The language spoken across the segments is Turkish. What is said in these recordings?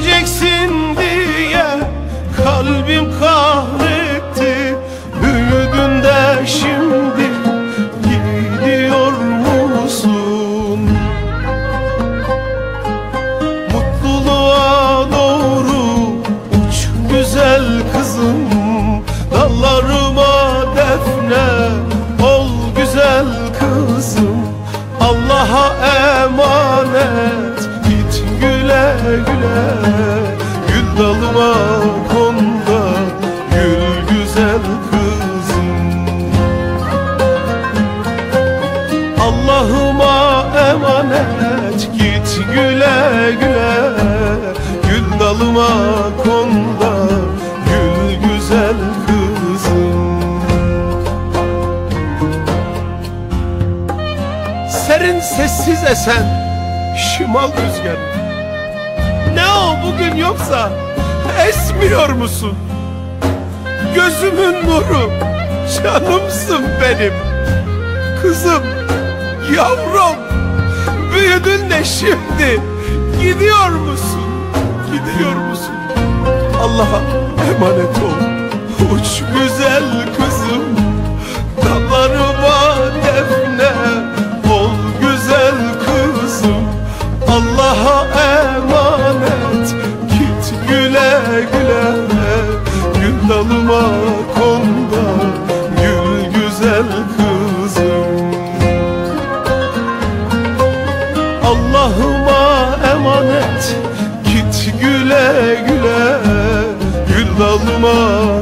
Gideceksin güle Gül dalıma konda gül güzel kızım. Allah'ıma emanet git güle güle. Gül dalıma konda gül güzel kızım. Serin sessiz esen şimal rüzgarı bugün yoksa esmiyor musun? Gözümün nuru canımsın benim Kızım, yavrum Büyüdün de şimdi Gidiyor musun? Gidiyor musun? Allah'a emanet ol Uç güzel kızım güle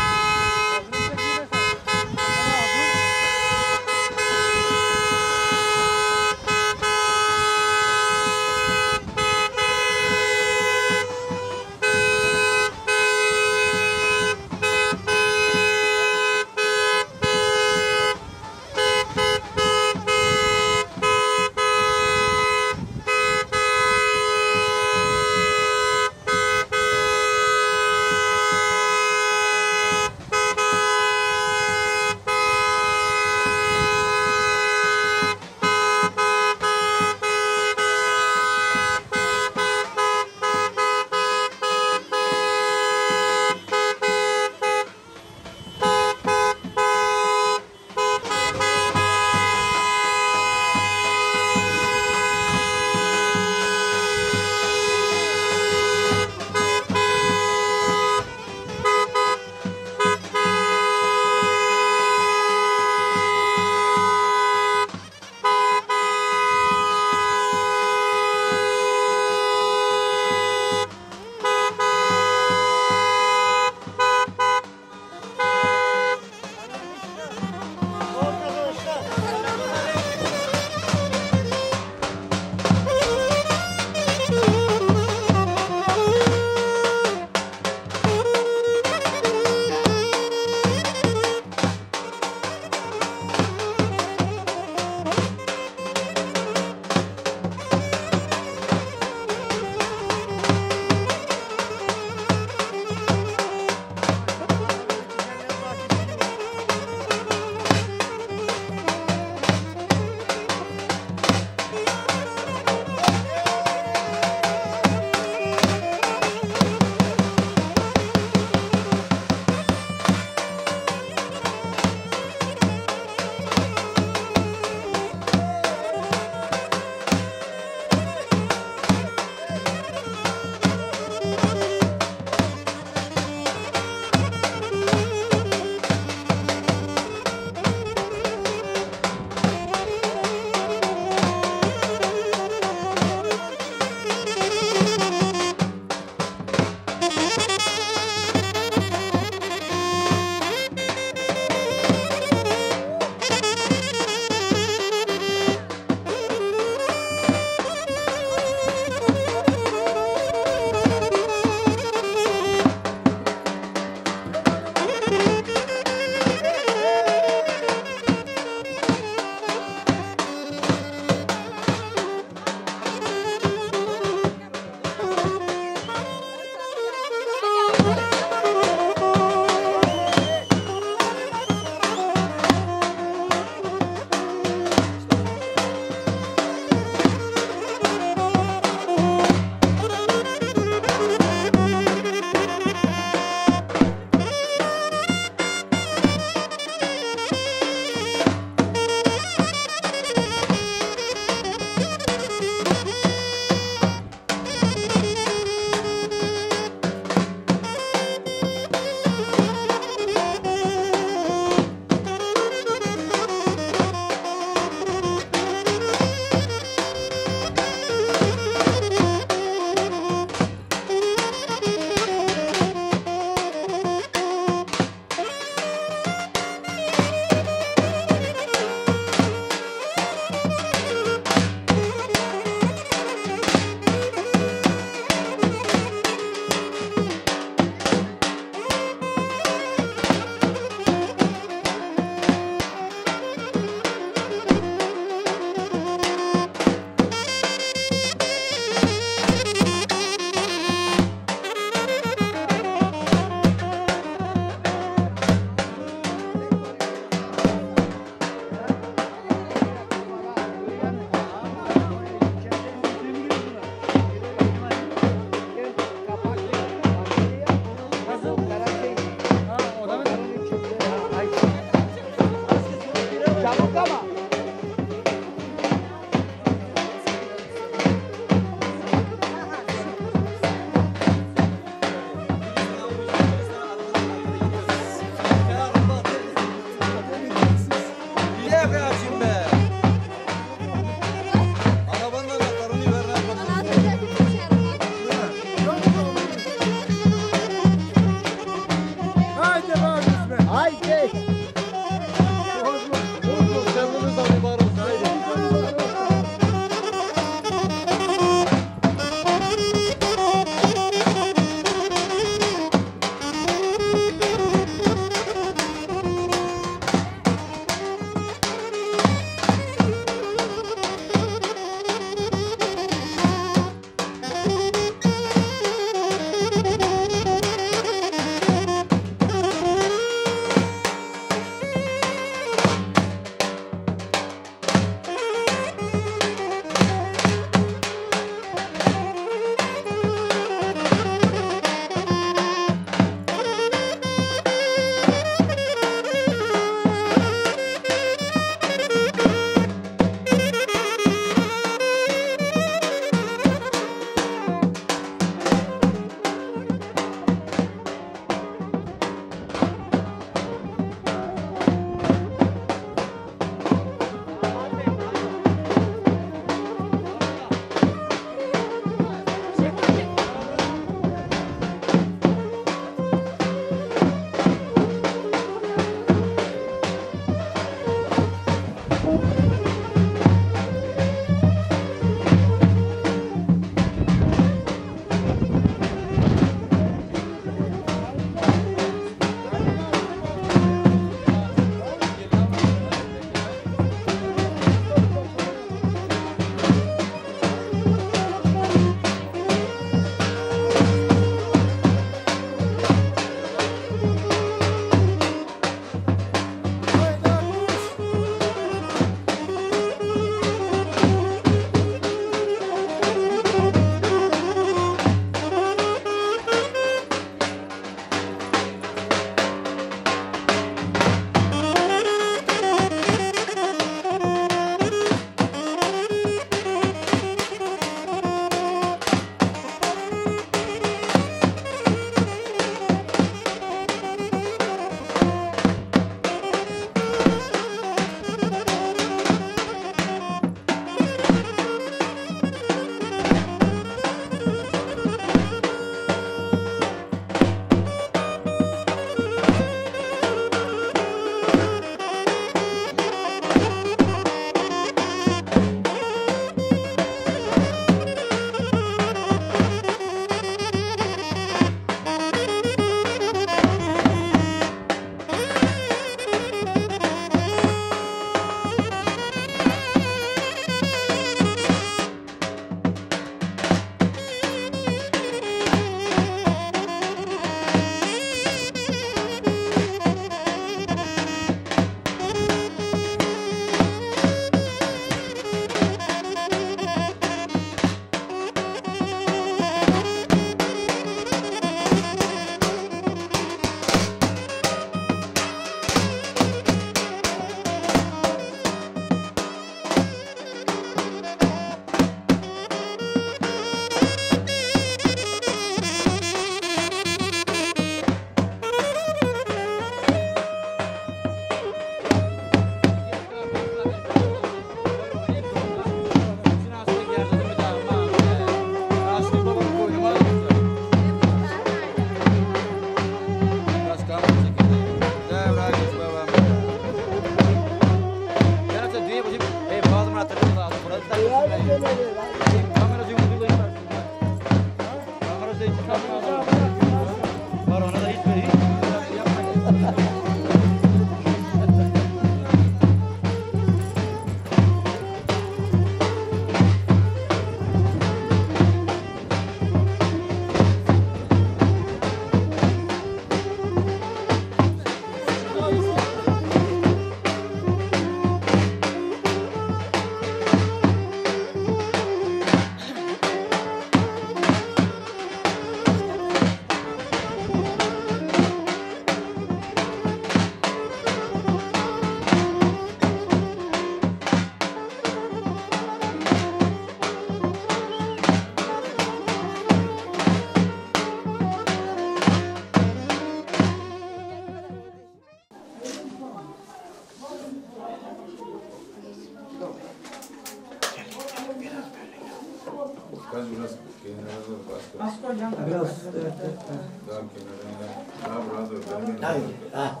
ない。あ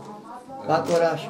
バトラー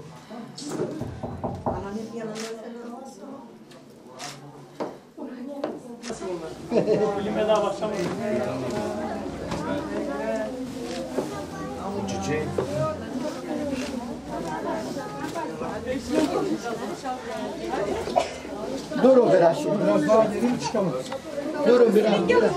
Bakma sen şey. Anam hep yanında. Çiçeği. Durun biraz şimdi. Biraz daha geri çıkalım. Durun biraz. biraz.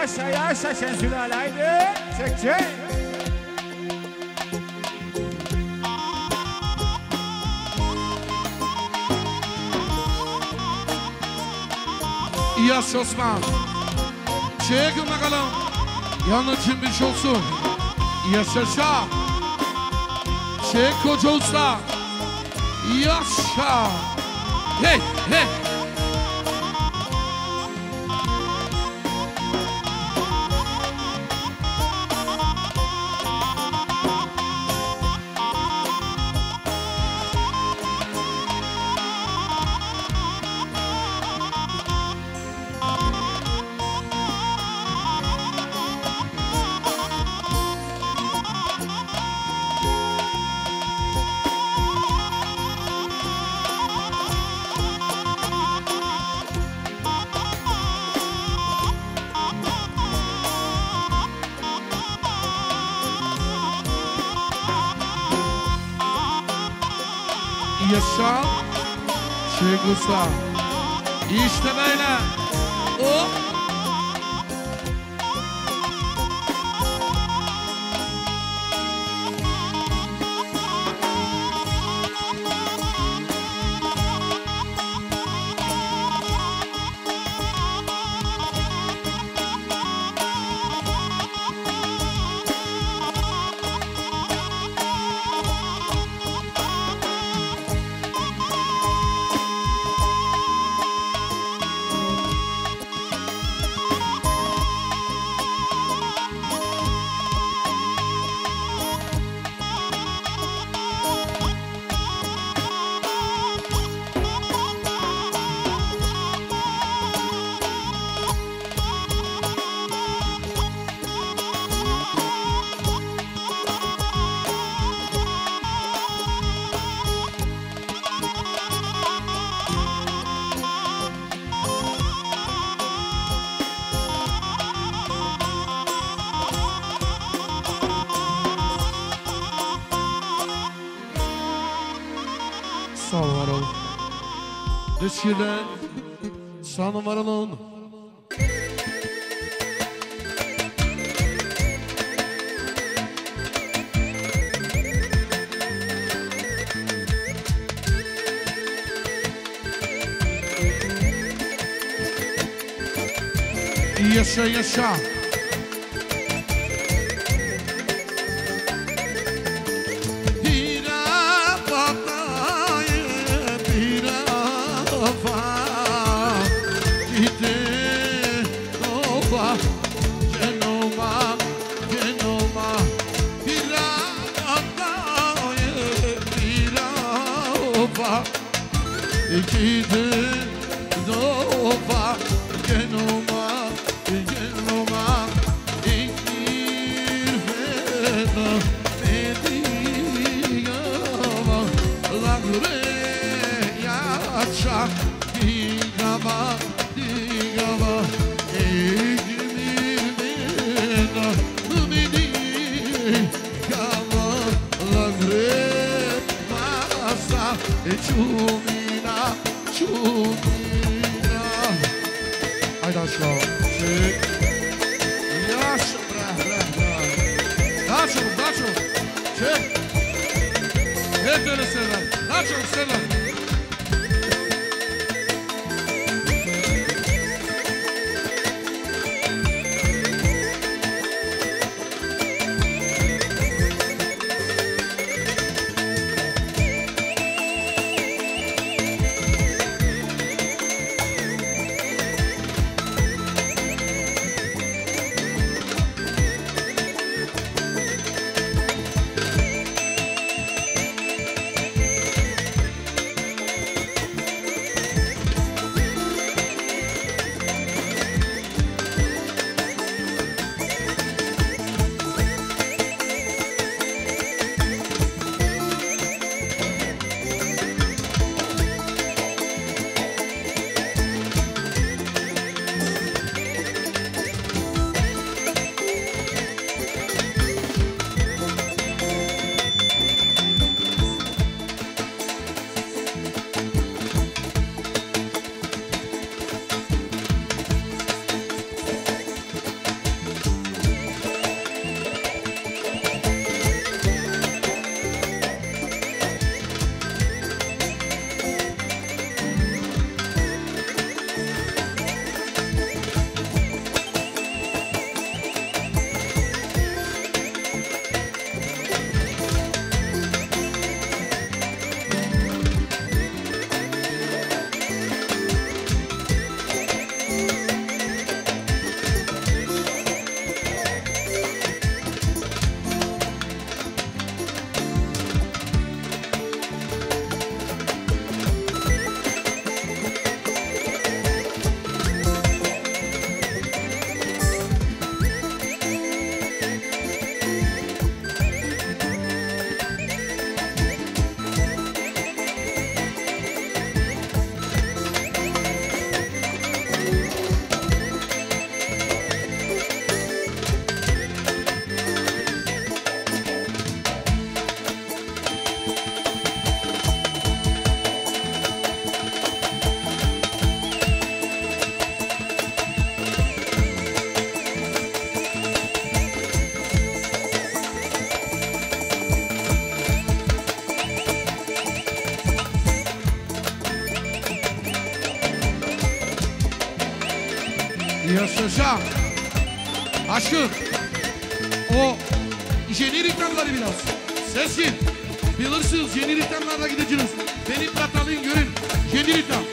Yaşa yaşa şen sülale haydi. Çek çek. Yas Osman. Çek bakalım. Yanı çimmiş olsun. Yaşasha. Çek koca usta. Yaşa. Hey hey. Çek Dışkıdan sanım var olun. Yaşa yaşa. Paşa. Aşkı. O yeni reklamları biraz. Sesli. Bilirsiniz yeni reklamlarda gideceğiz. Benim katılın görün. Yeni reklam.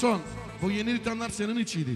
son. Bu yeni ritanlar senin içiydi.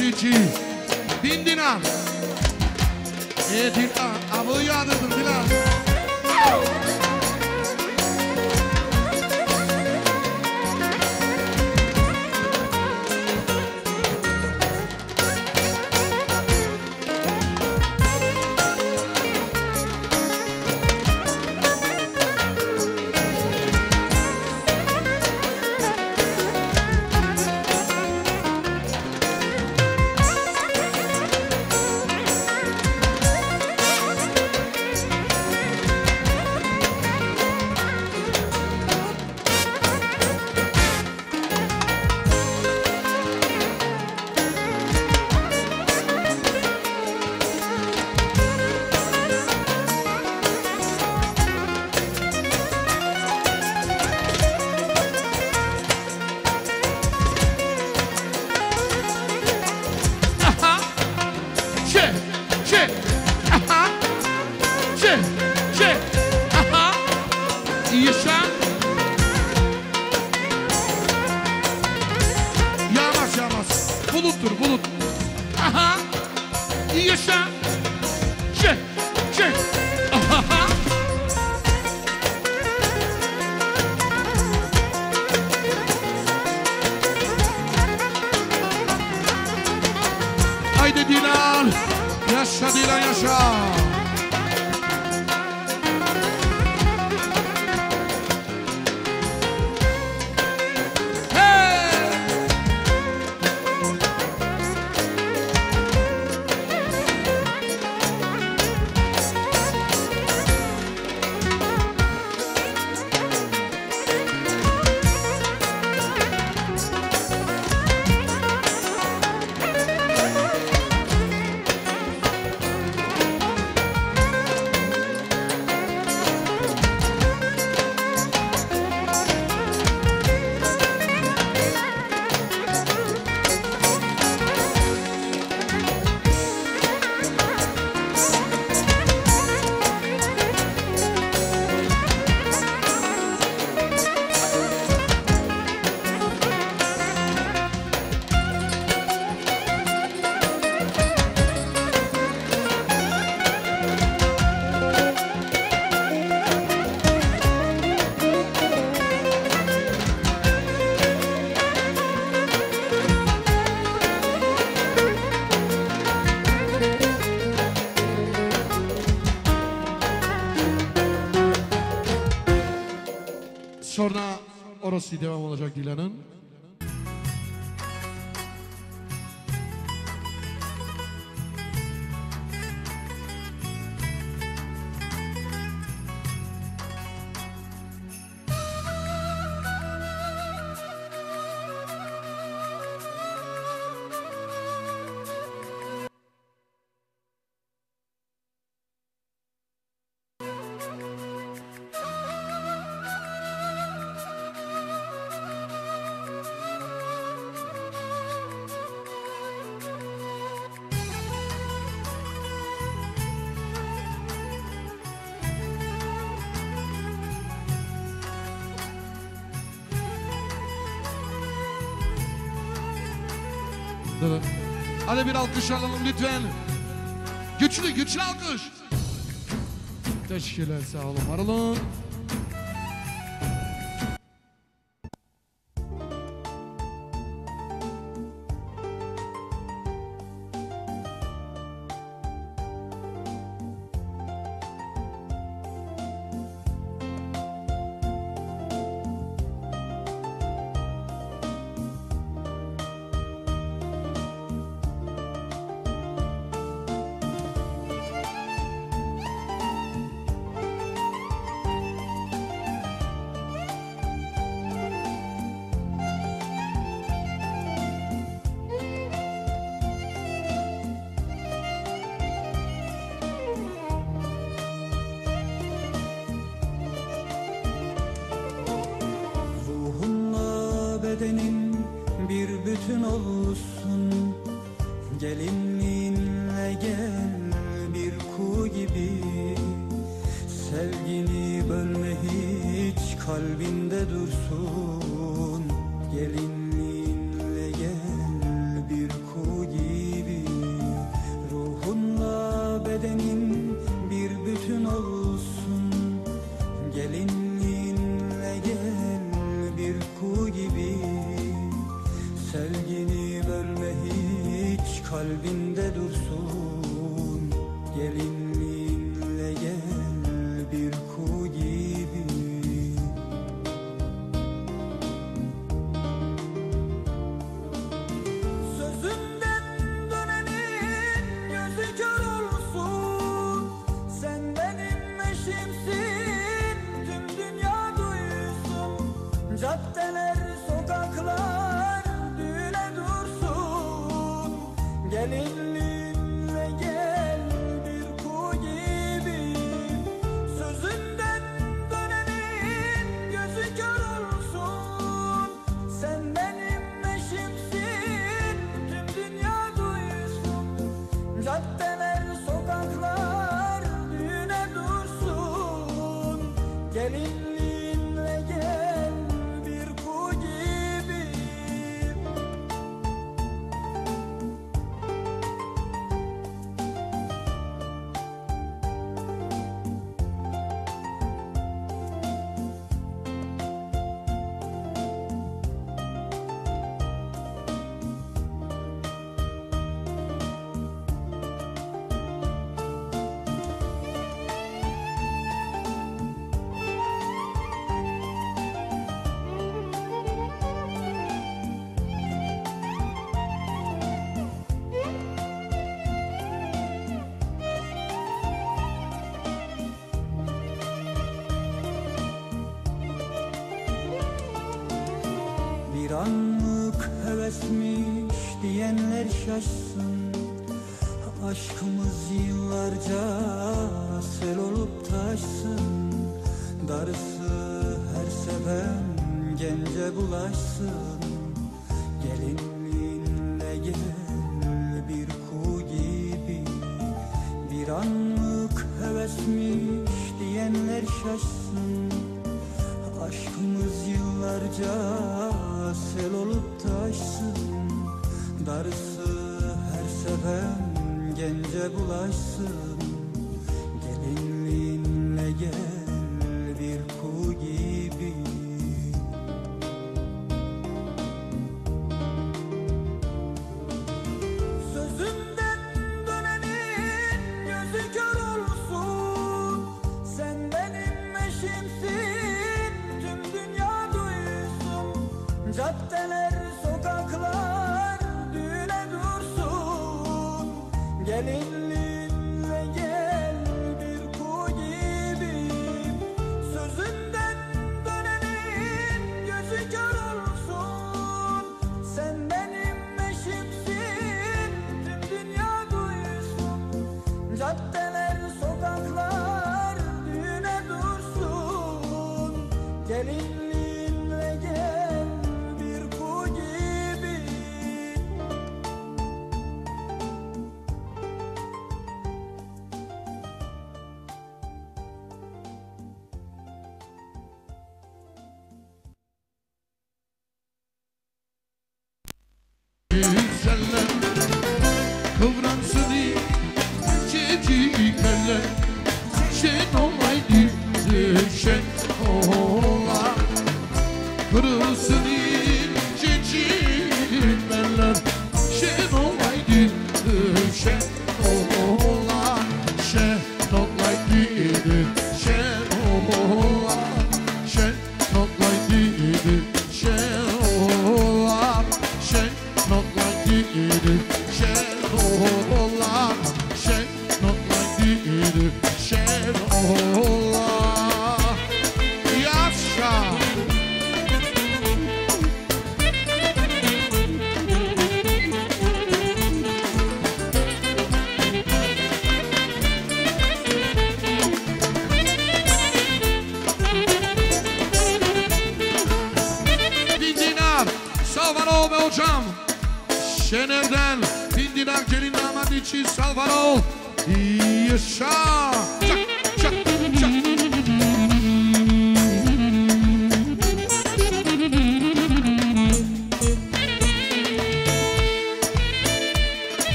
İçin. Din Dilan. E Dilan, avı yağdırdın Dilan. Nasıl devam olacak Dilan'ın? Hadi bir alkış alalım lütfen. Güçlü güçlü alkış. Teşekkürler sağ olun var.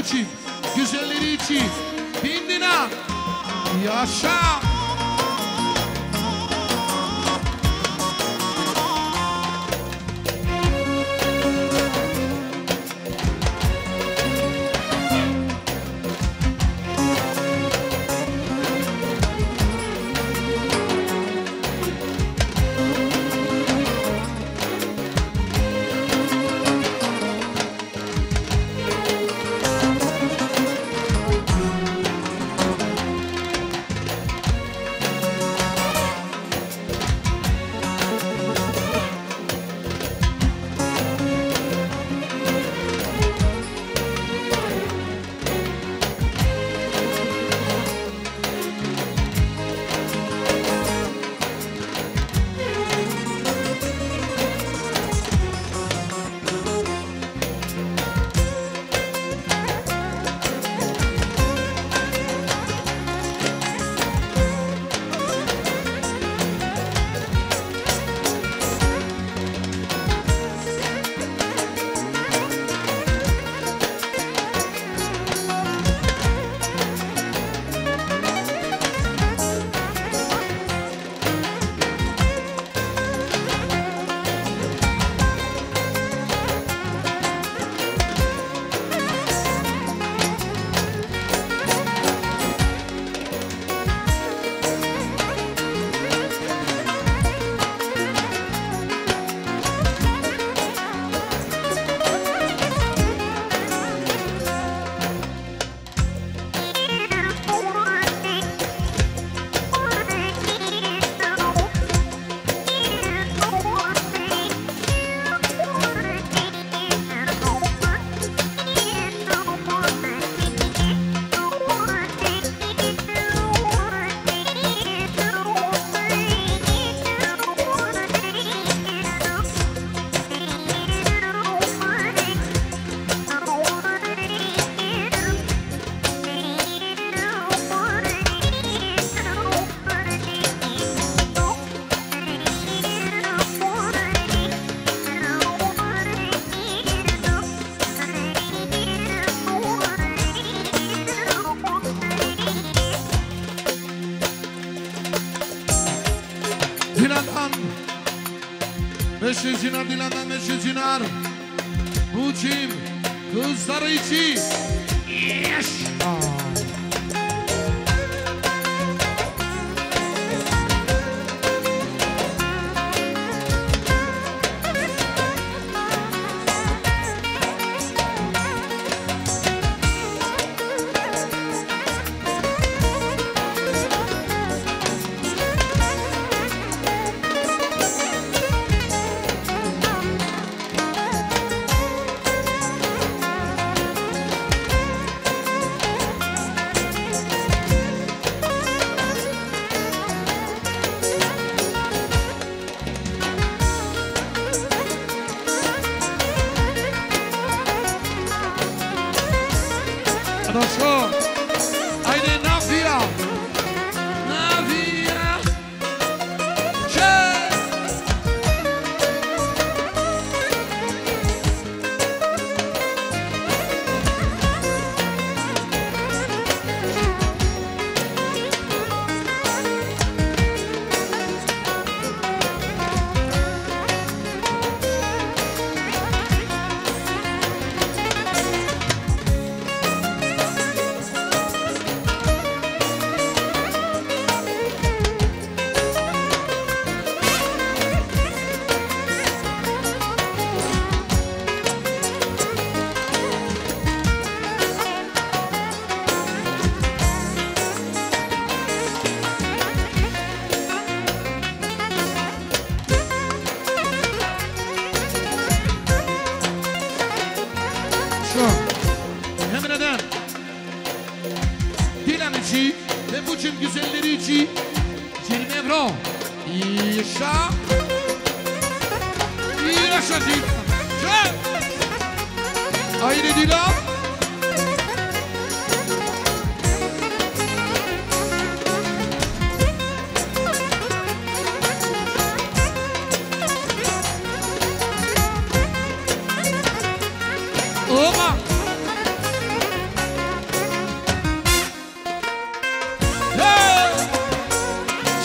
İçi, Vera Bucci, güzelleri içi. Bin dinar. Yaşa. Și mężczyzna, dla mężczyzna, budzim, tu zaryci.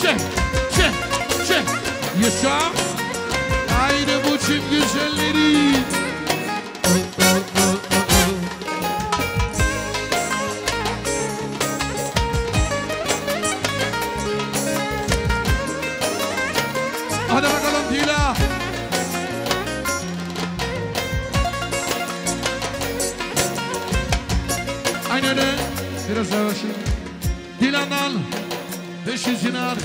çek, çek, çek. Yaşa. Haydi bu çift güzelleri. Hadi bakalım Dila. Aynen öyle. Biraz yavaş. Dila'dan 500 dinar.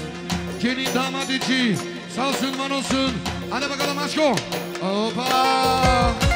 Gelin damat içi. Sağ olsun, man olsun. Hadi bakalım aşko. Hoppa.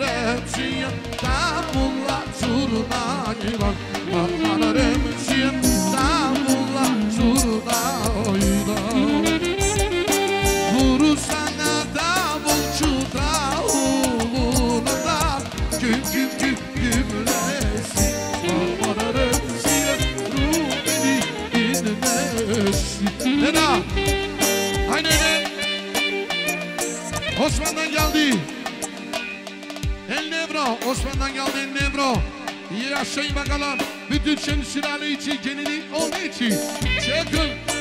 remşiyem Davullar surda ilan Mahmana remşiyem Davullar surda ilan Vuru sana davulçu davuluna da. Güm güm güm gümlesin Mahmana remşiyem Ruh beni dinlesin Nena! Aynen Osman'dan geldi bro. Osman'dan geldi ne bro. Yaşayın bakalım. Bütün şemsiyeler için, geneli onun için. Çekin.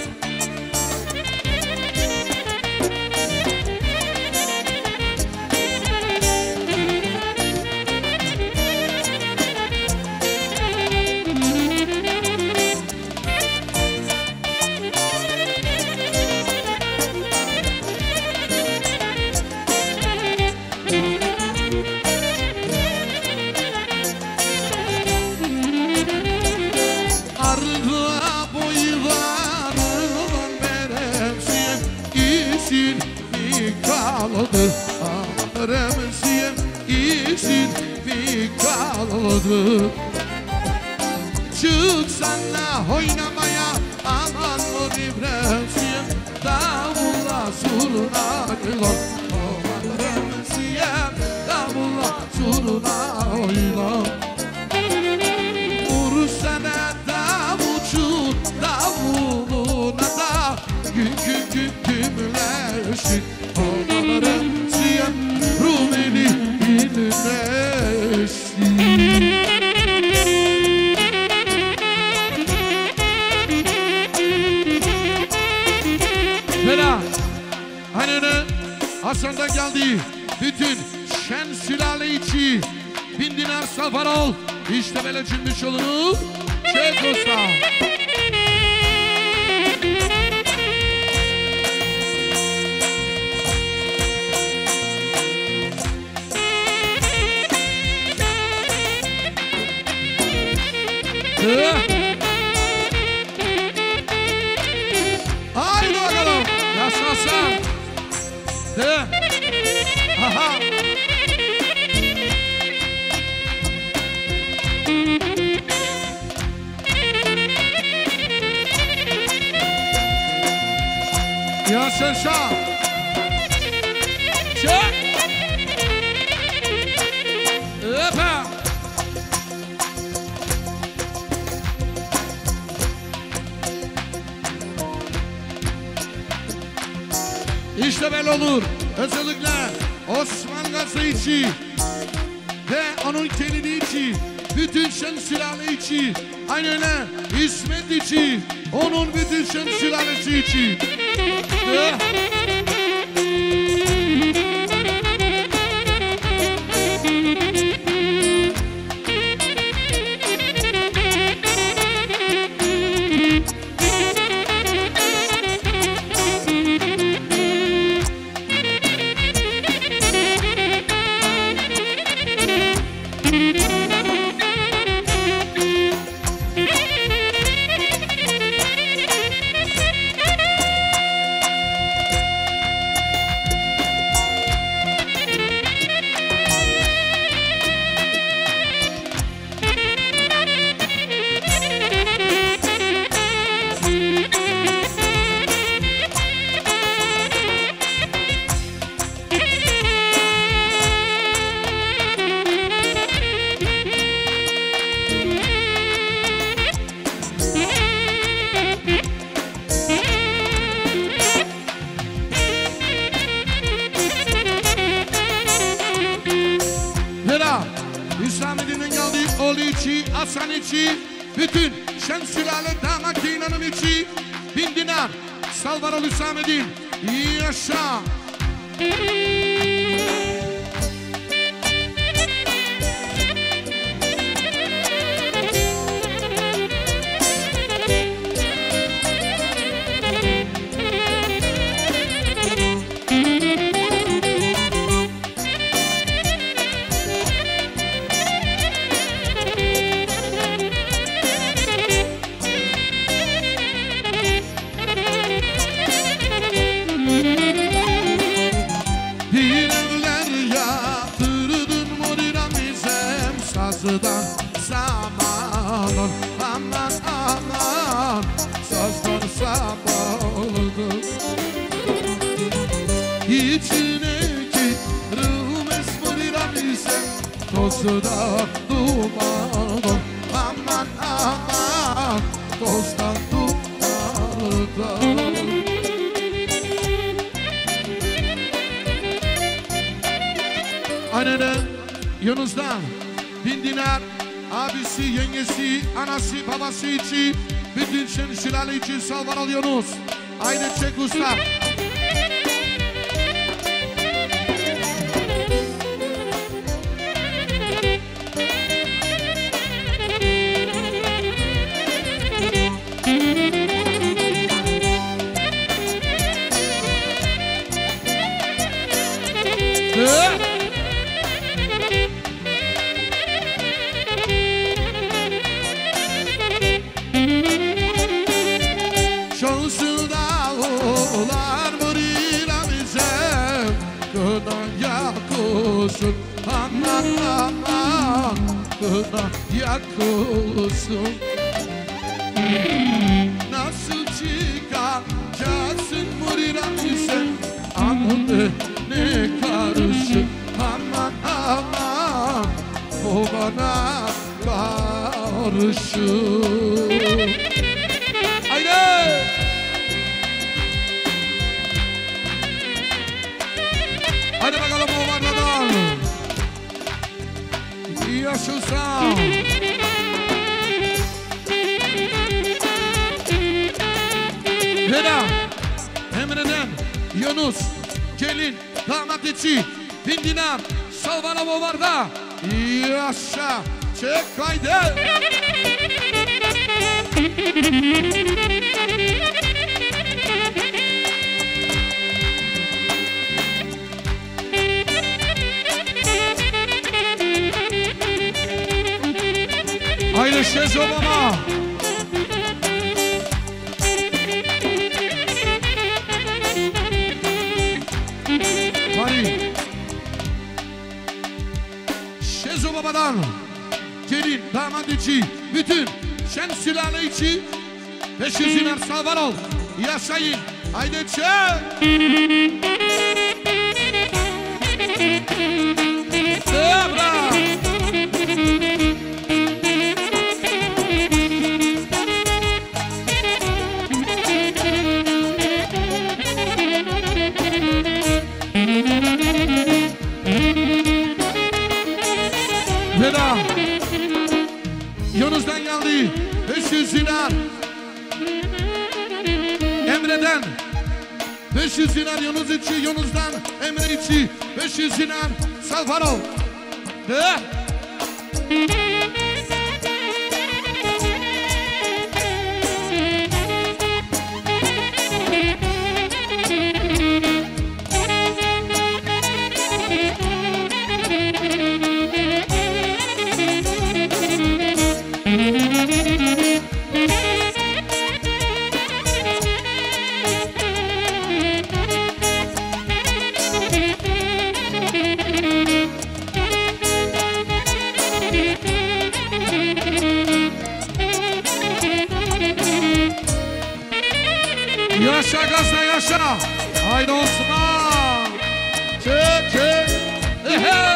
らっしゃいっしゃいらっしゃ。いはいどうすまんチェッチェック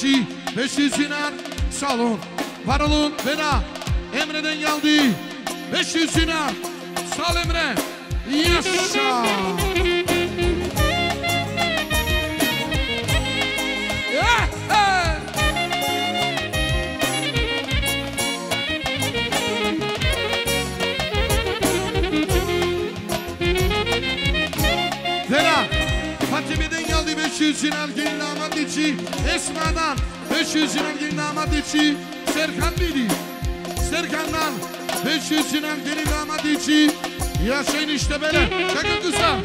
Çi, 500 dinar salon. Var olun fena. Emre'den geldi. 500 dinar. 500 lira deli damat içi. Yaşayın işte böyle. Çakın kısa.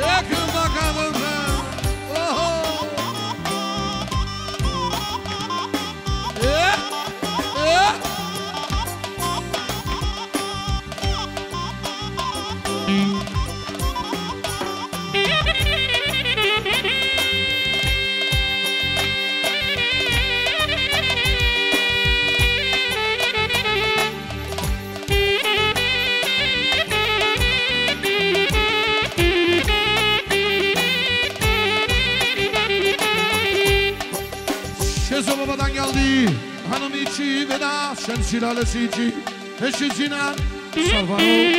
Çekin bakalım Sarasidi, Regina, uhum. Salvador.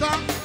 Yaşa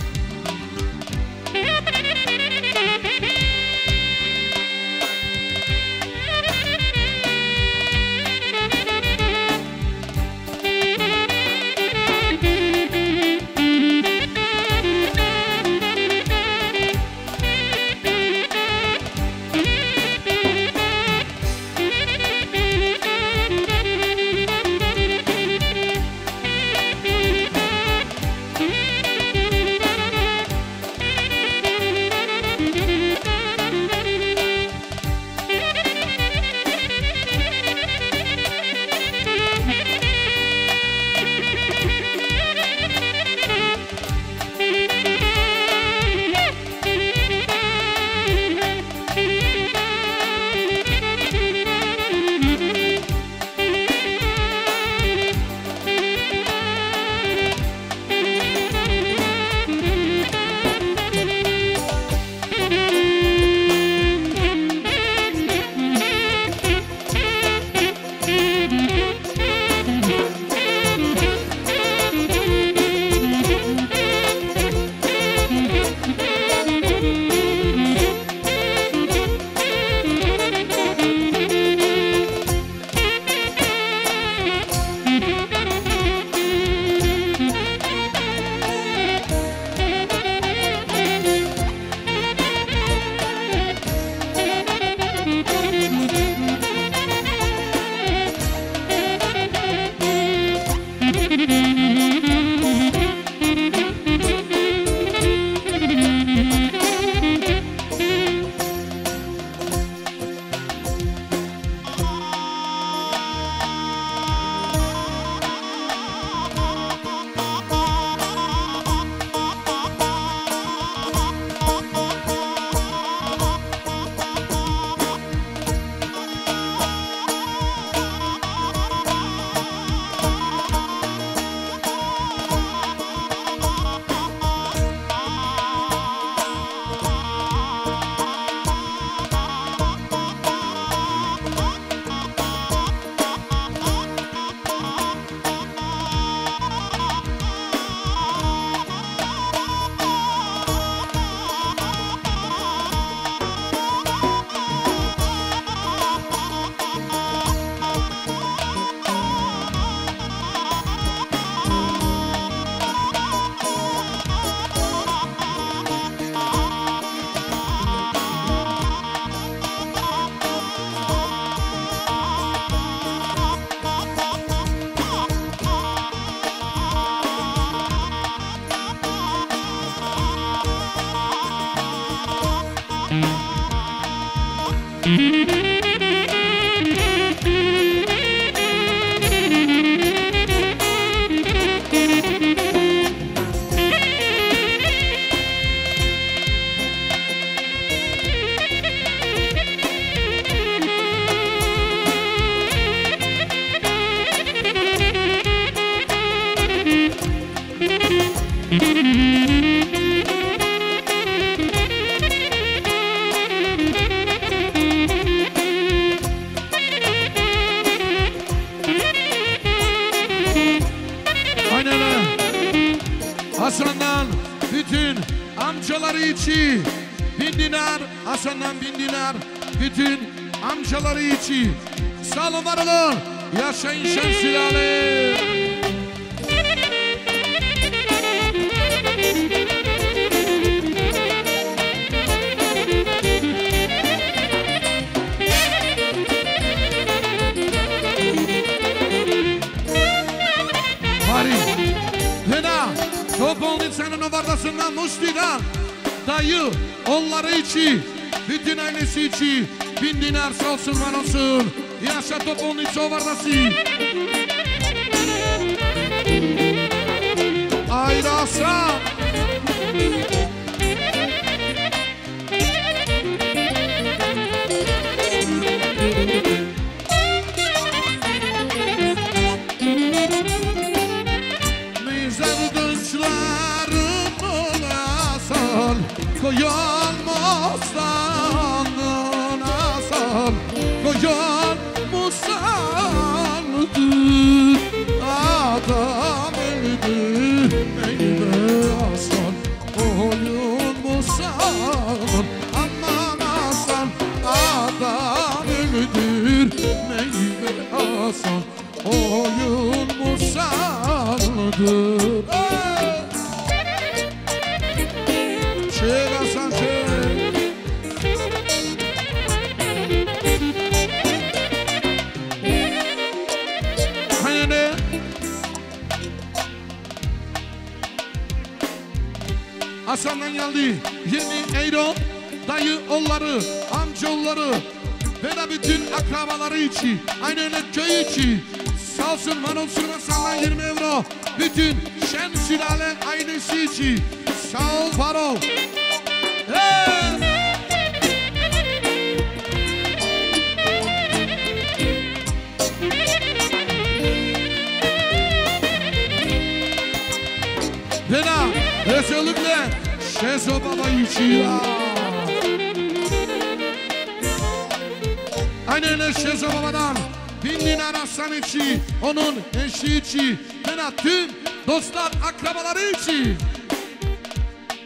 Aynene Şezo Baba'dan dinlenen Aslan içi, onun eşi içi, bana tüm dostlar, akrabaları içi.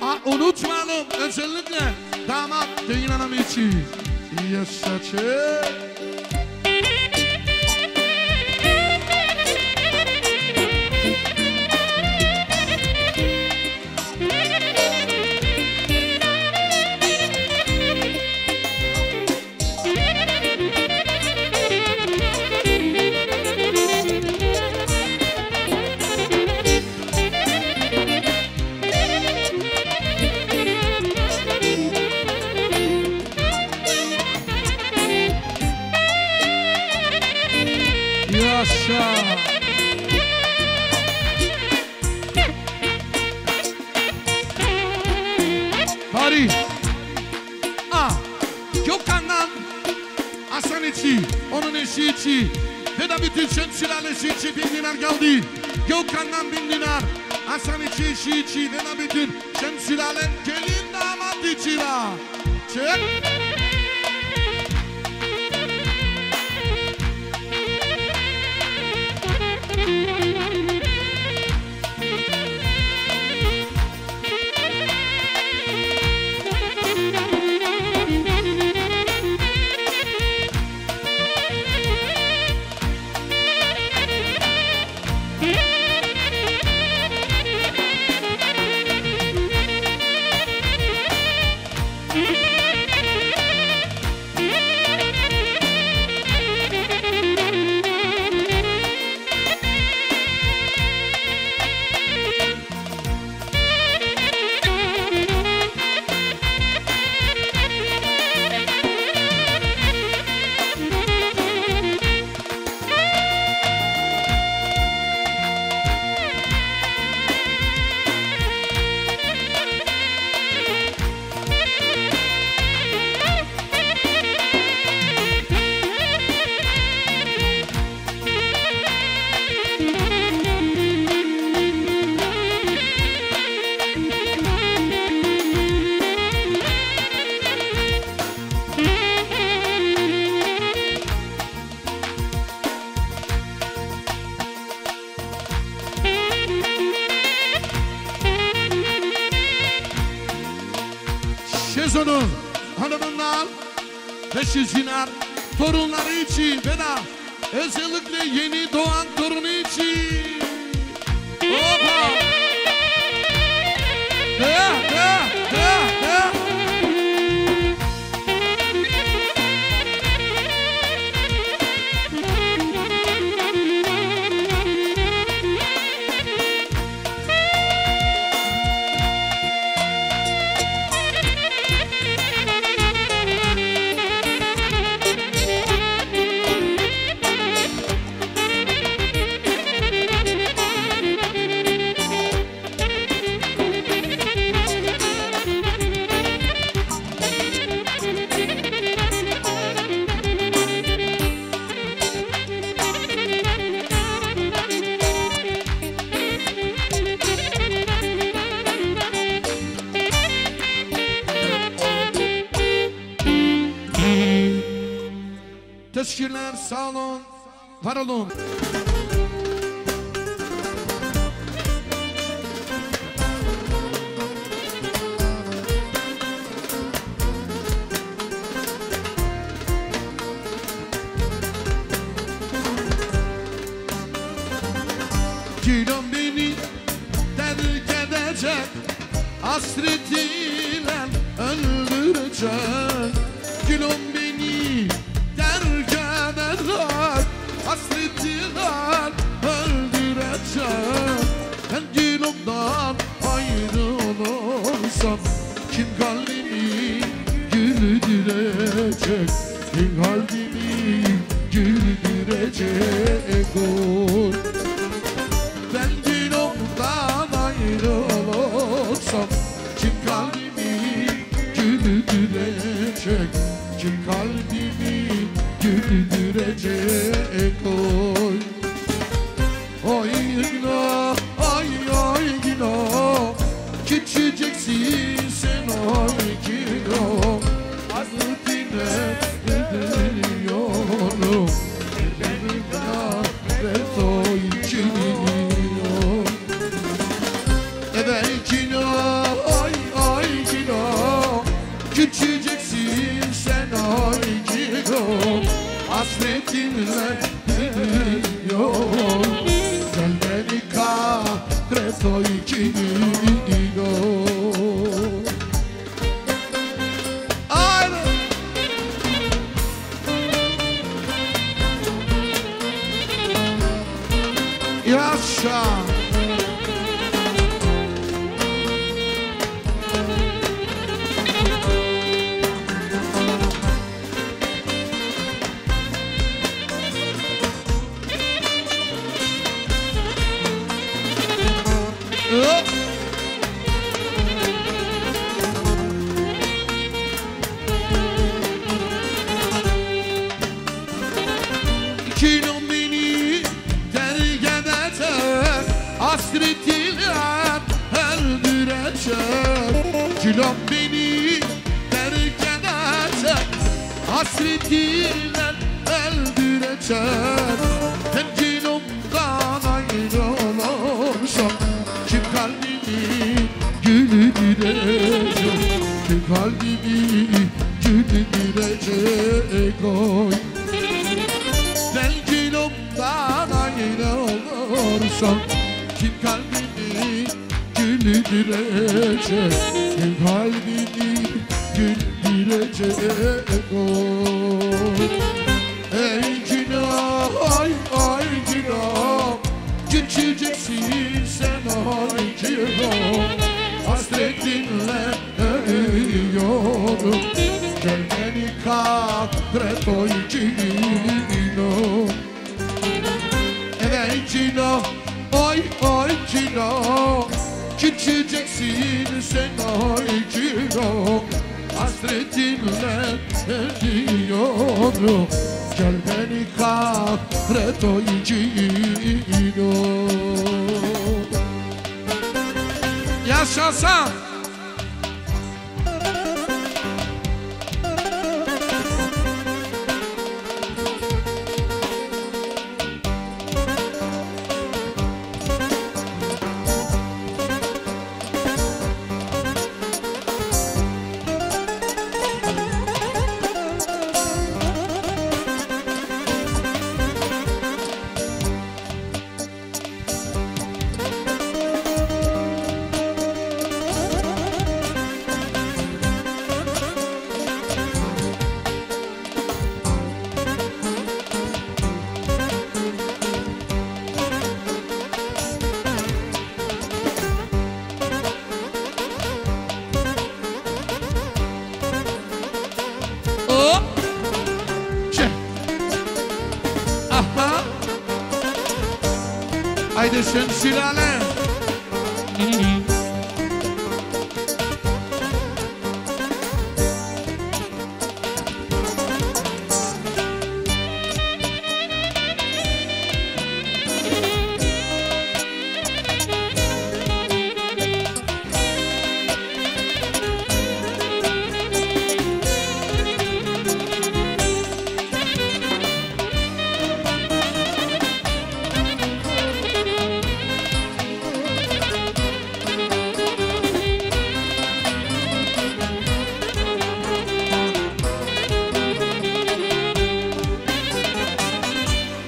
A, unutmayalım özellikle damat Düğün Hanım içi. Yaşasın. Lesici. Heda bütün şemsila Lesici bin dinar geldi. Gökhan'dan bin dinar. Hasan içi işi içi. Heda bütün şemsilalen gelin damat içi la. Çek.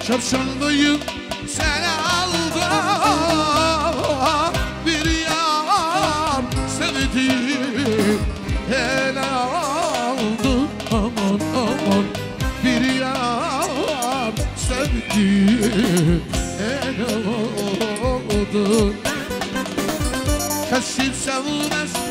Çapşanlıyım seni aldan Bir yar sevdim hele aldı aman aman. Bir yar sevdim hele aldı Kesin sevmez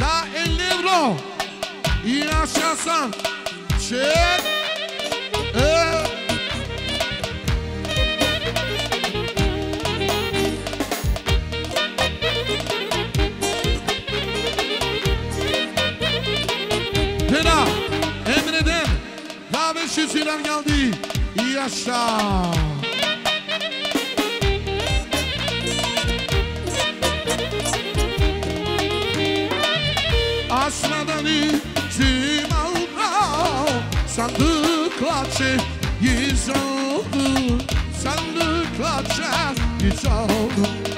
da el libro y la chanson. Check. Ee. Pena Emre'den daha 500 lira geldi. İyi yaşa. Zasłonami trzymał broń Sandıklacze iz oldu Sandıklacze iz oldu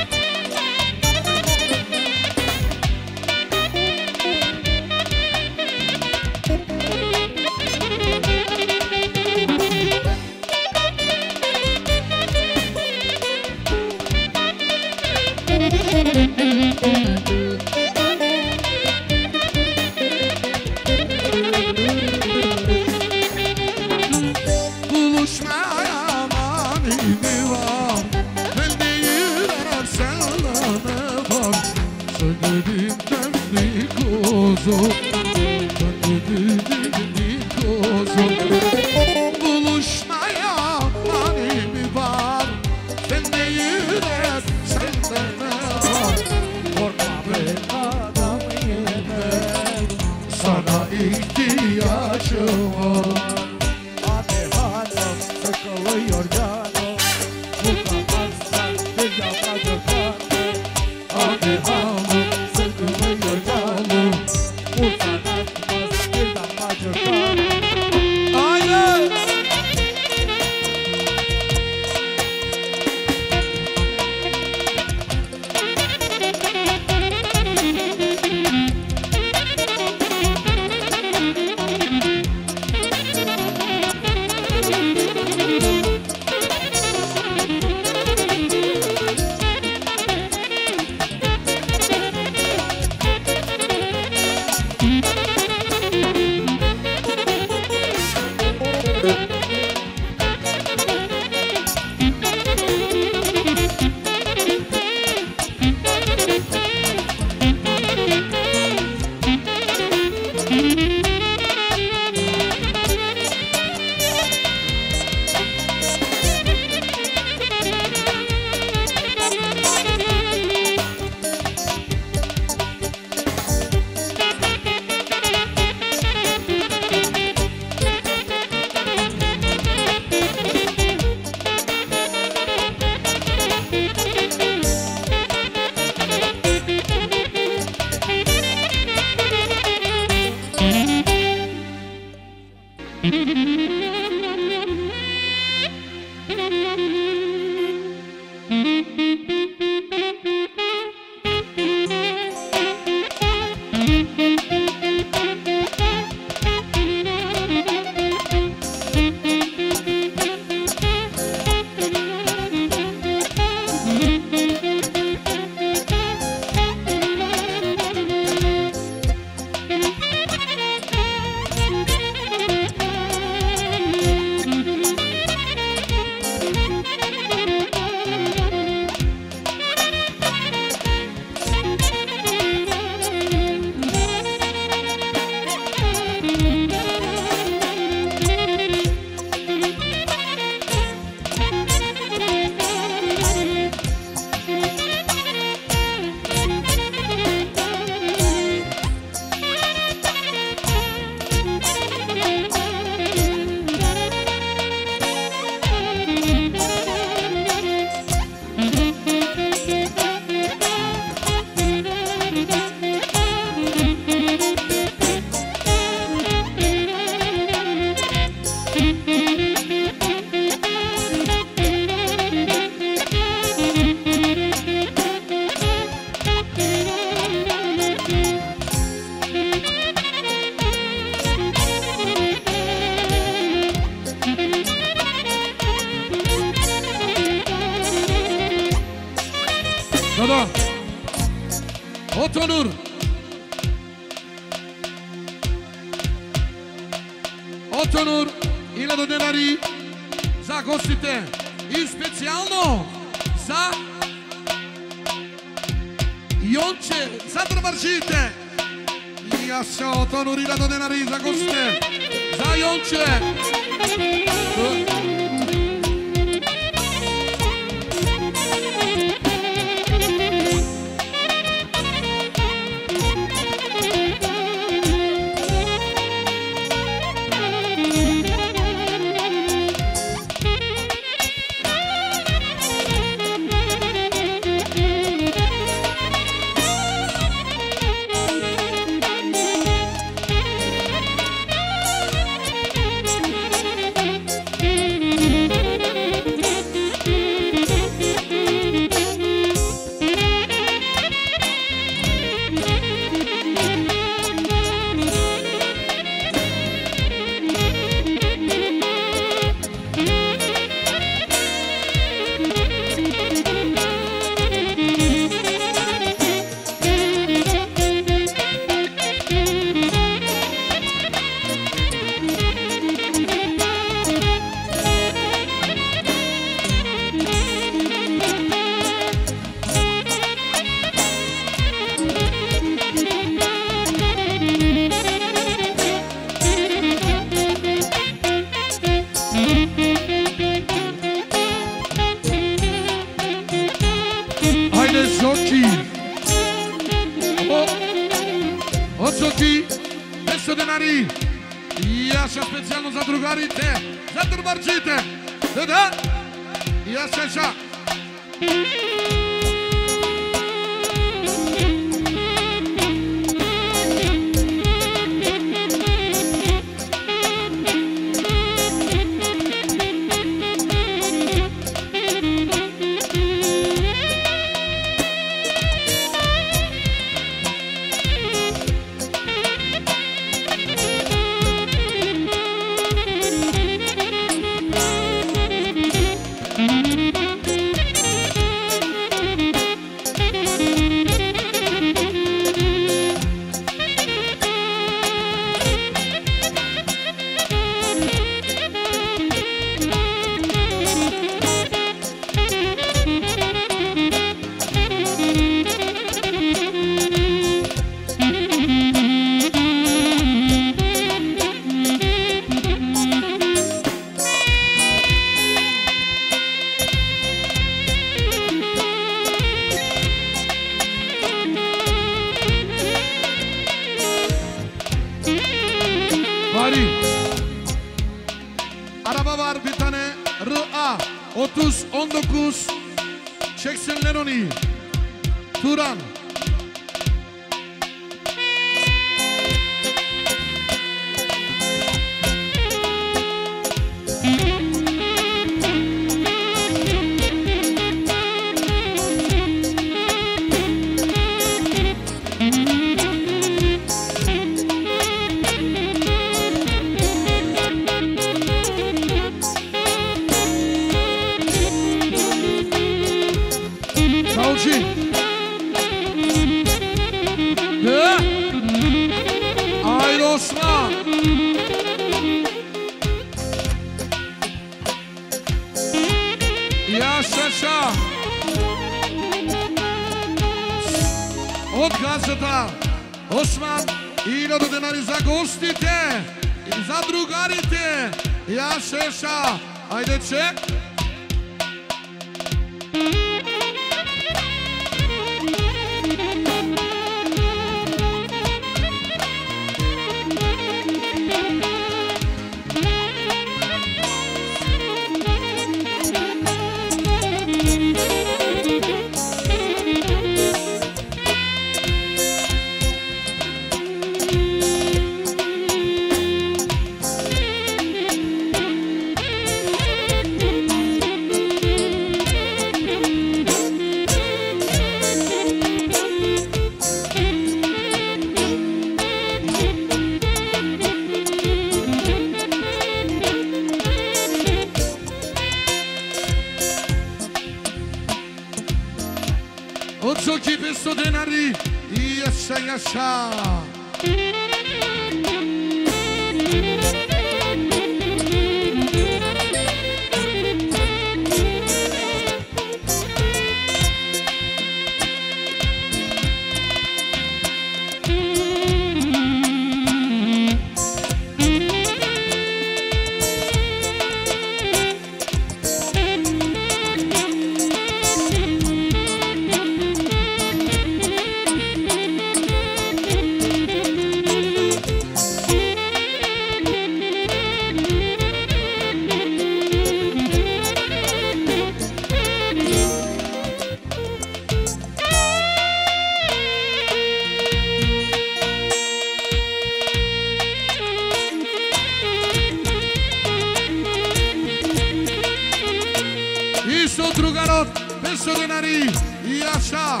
другарот песо денари и Јаша.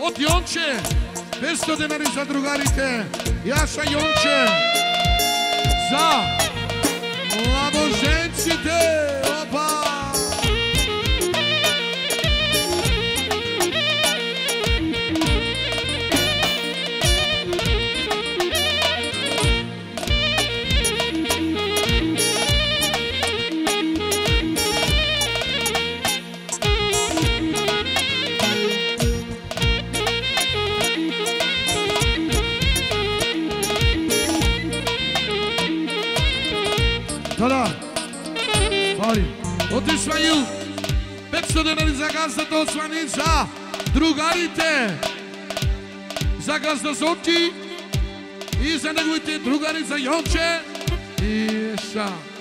Од Јонче, песо денари за другарите. Јаша Јонче. За младоженците. Свају, 500 денари за газдата од Сваница. Другарите за газда Зонки и за неговите другари за Јонче и еша.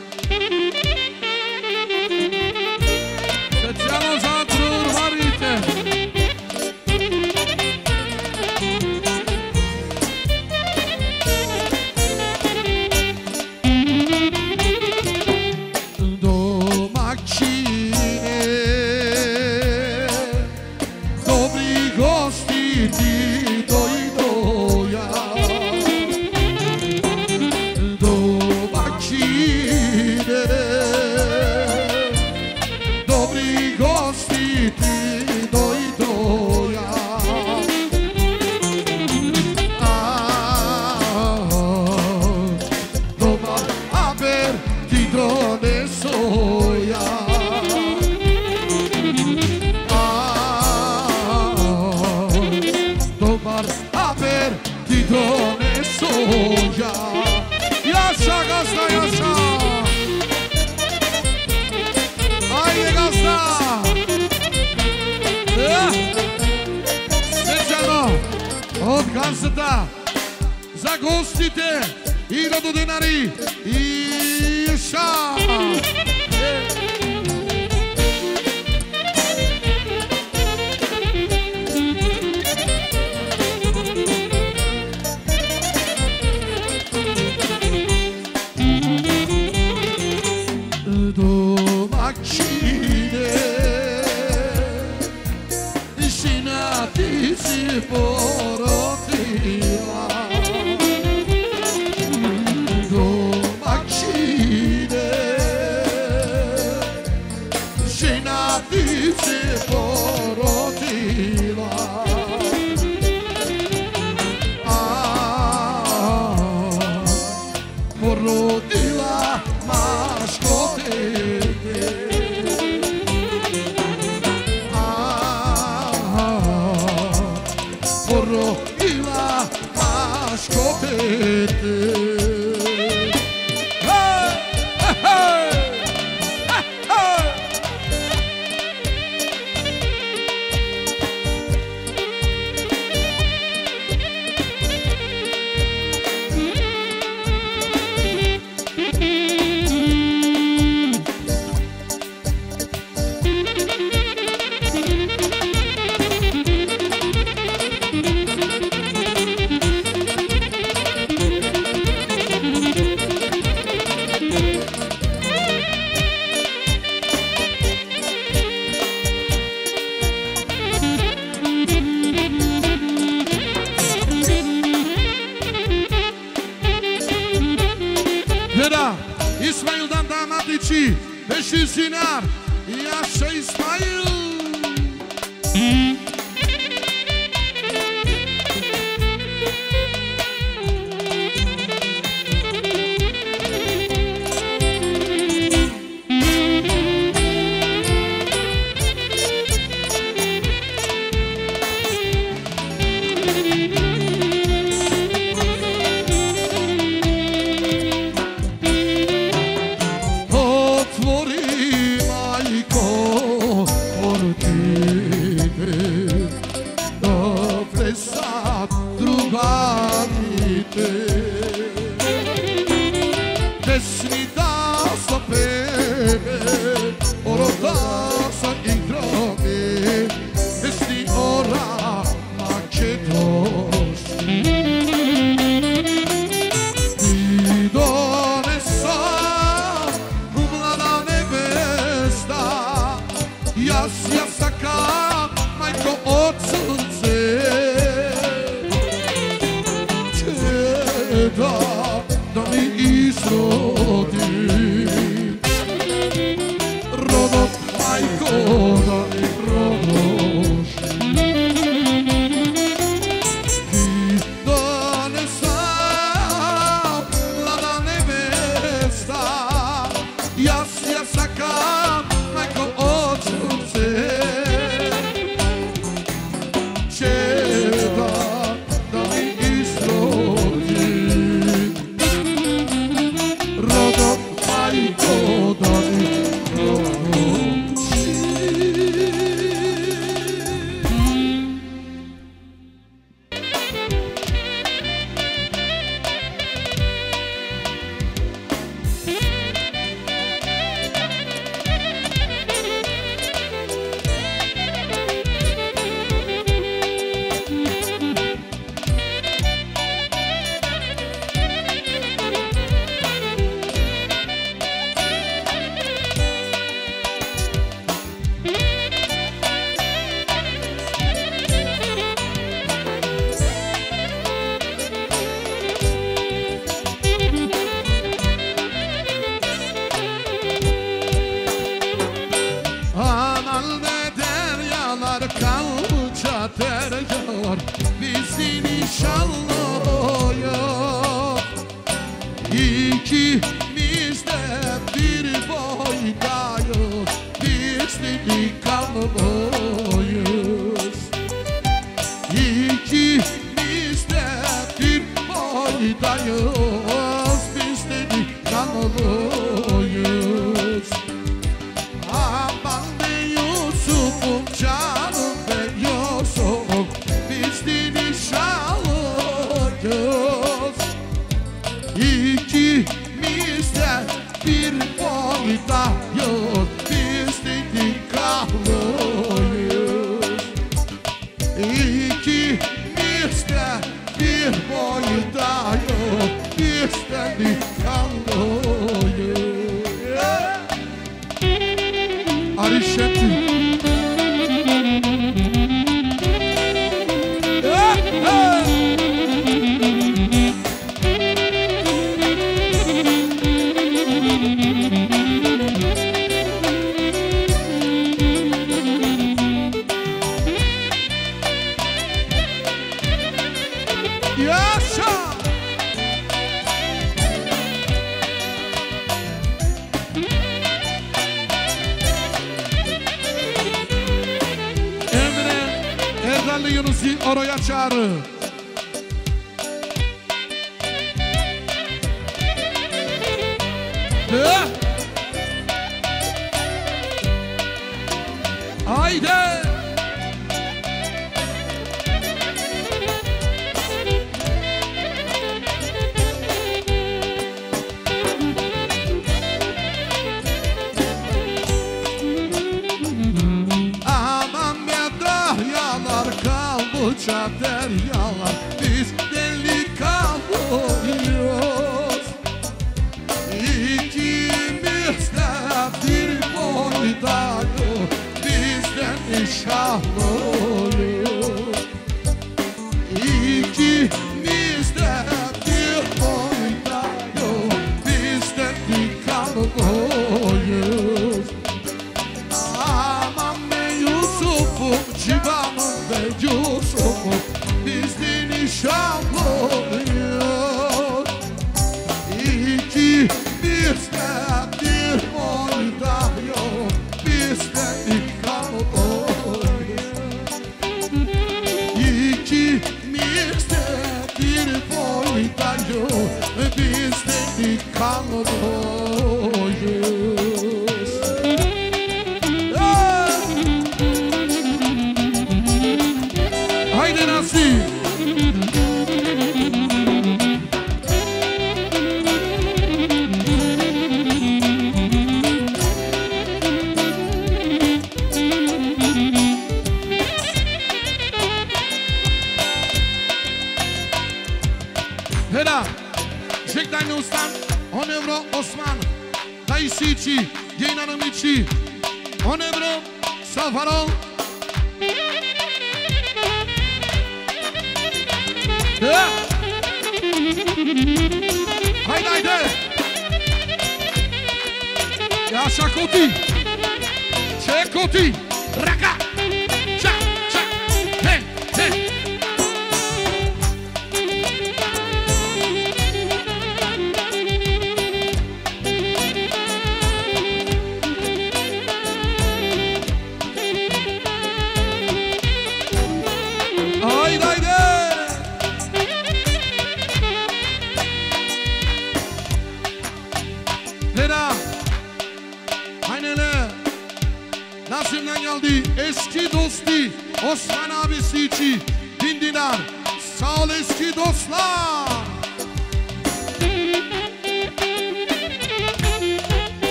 Dios.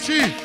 Vinci.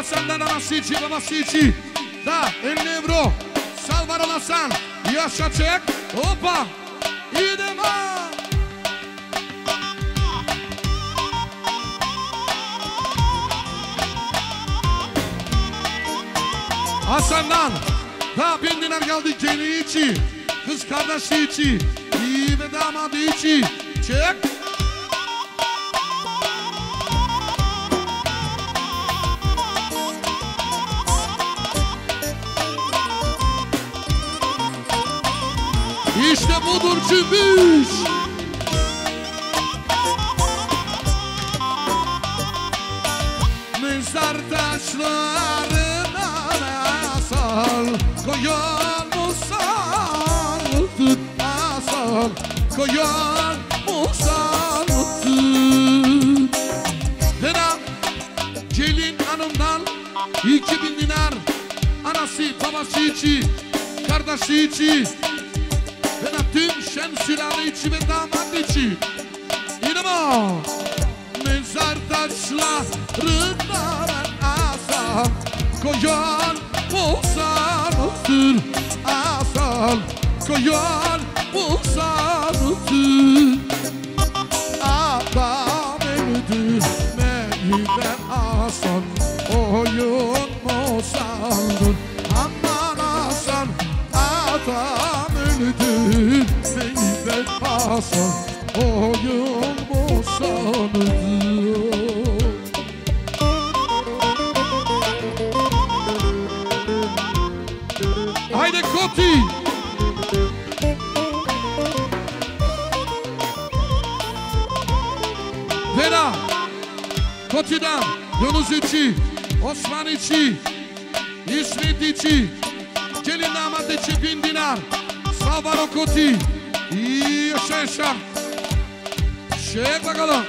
Hasan'dan anası içi, babası içi. Da 50 euro. Salvar Hasan. Yaşatacak. Hoppa. İdem ha. Hasan'dan da bin dinar geldi gelini içi. Kız kardeşi içi. İyi ve damadı içi. Çek. Budur cümbüş. Mezar taşlarına asal Koyan musallıktır asal Koyan musallıktır Dena gelin hanımdan iki bin dinar. Anası babası içi Kardeşi içi Ve şemsiyeleri içi ve damat içi. İnanma Mezar taşlarına ben asal Koyan bulsanızdır Asal koyan bulsanızdır Божичи, Османичи и Светичи, Челинама тече Биндинар, Слава Рокоти и Шешар. Шек бакала.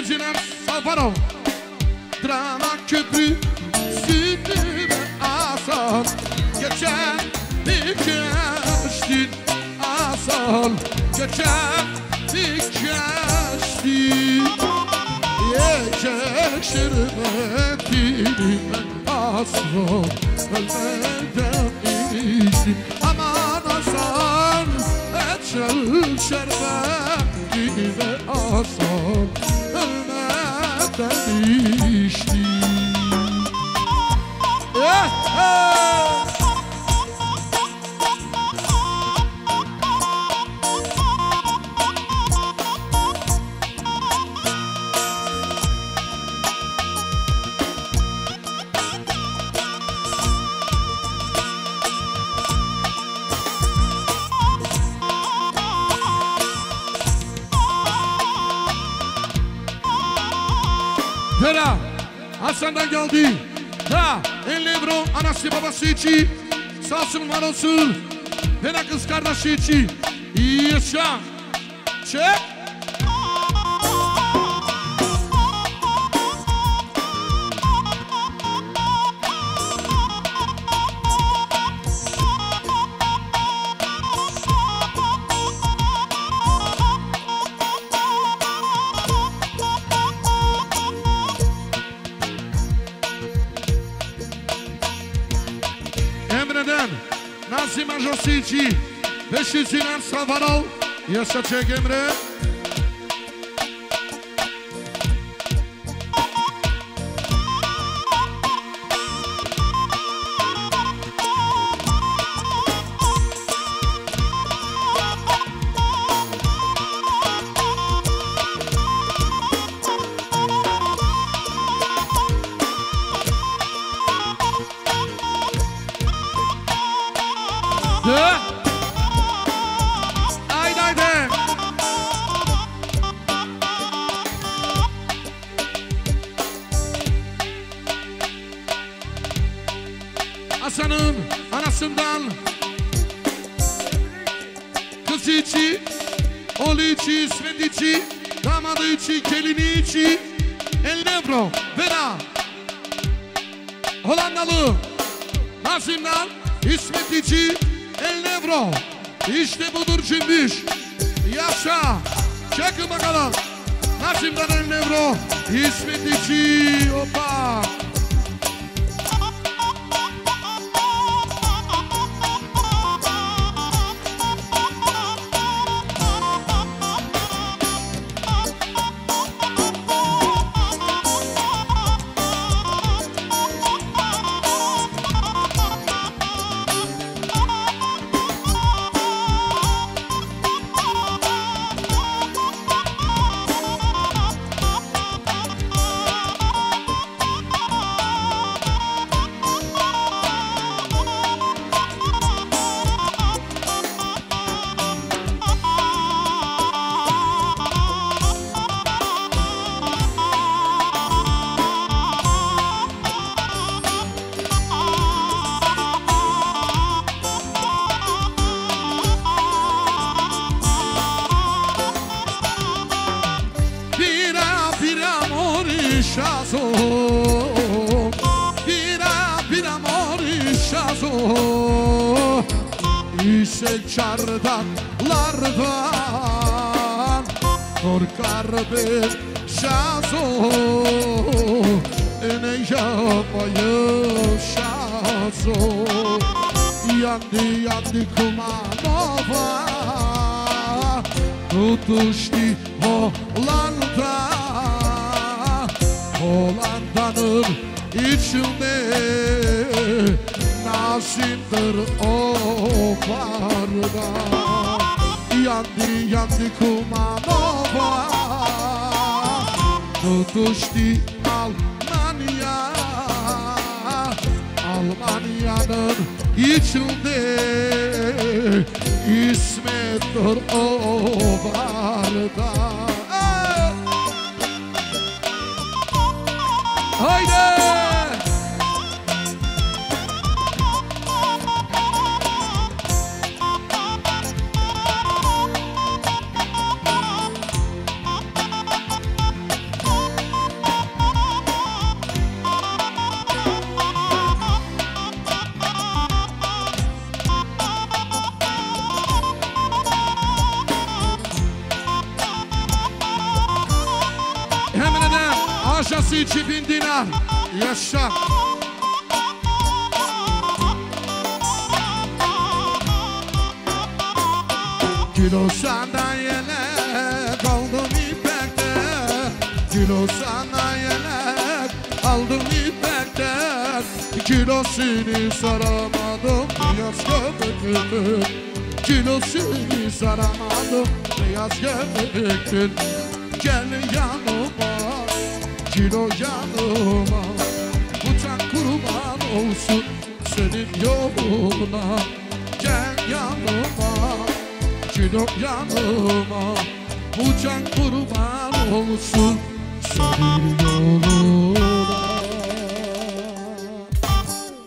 Yüzünem Safarov Drama köprü Sütüme asal Geçen dikeştin Asal Geçen dikeştin Yiyecek şerbetini Asal Ölmeden City. Yes, I take him there.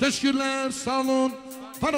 Teşekkürler sağ olun. Var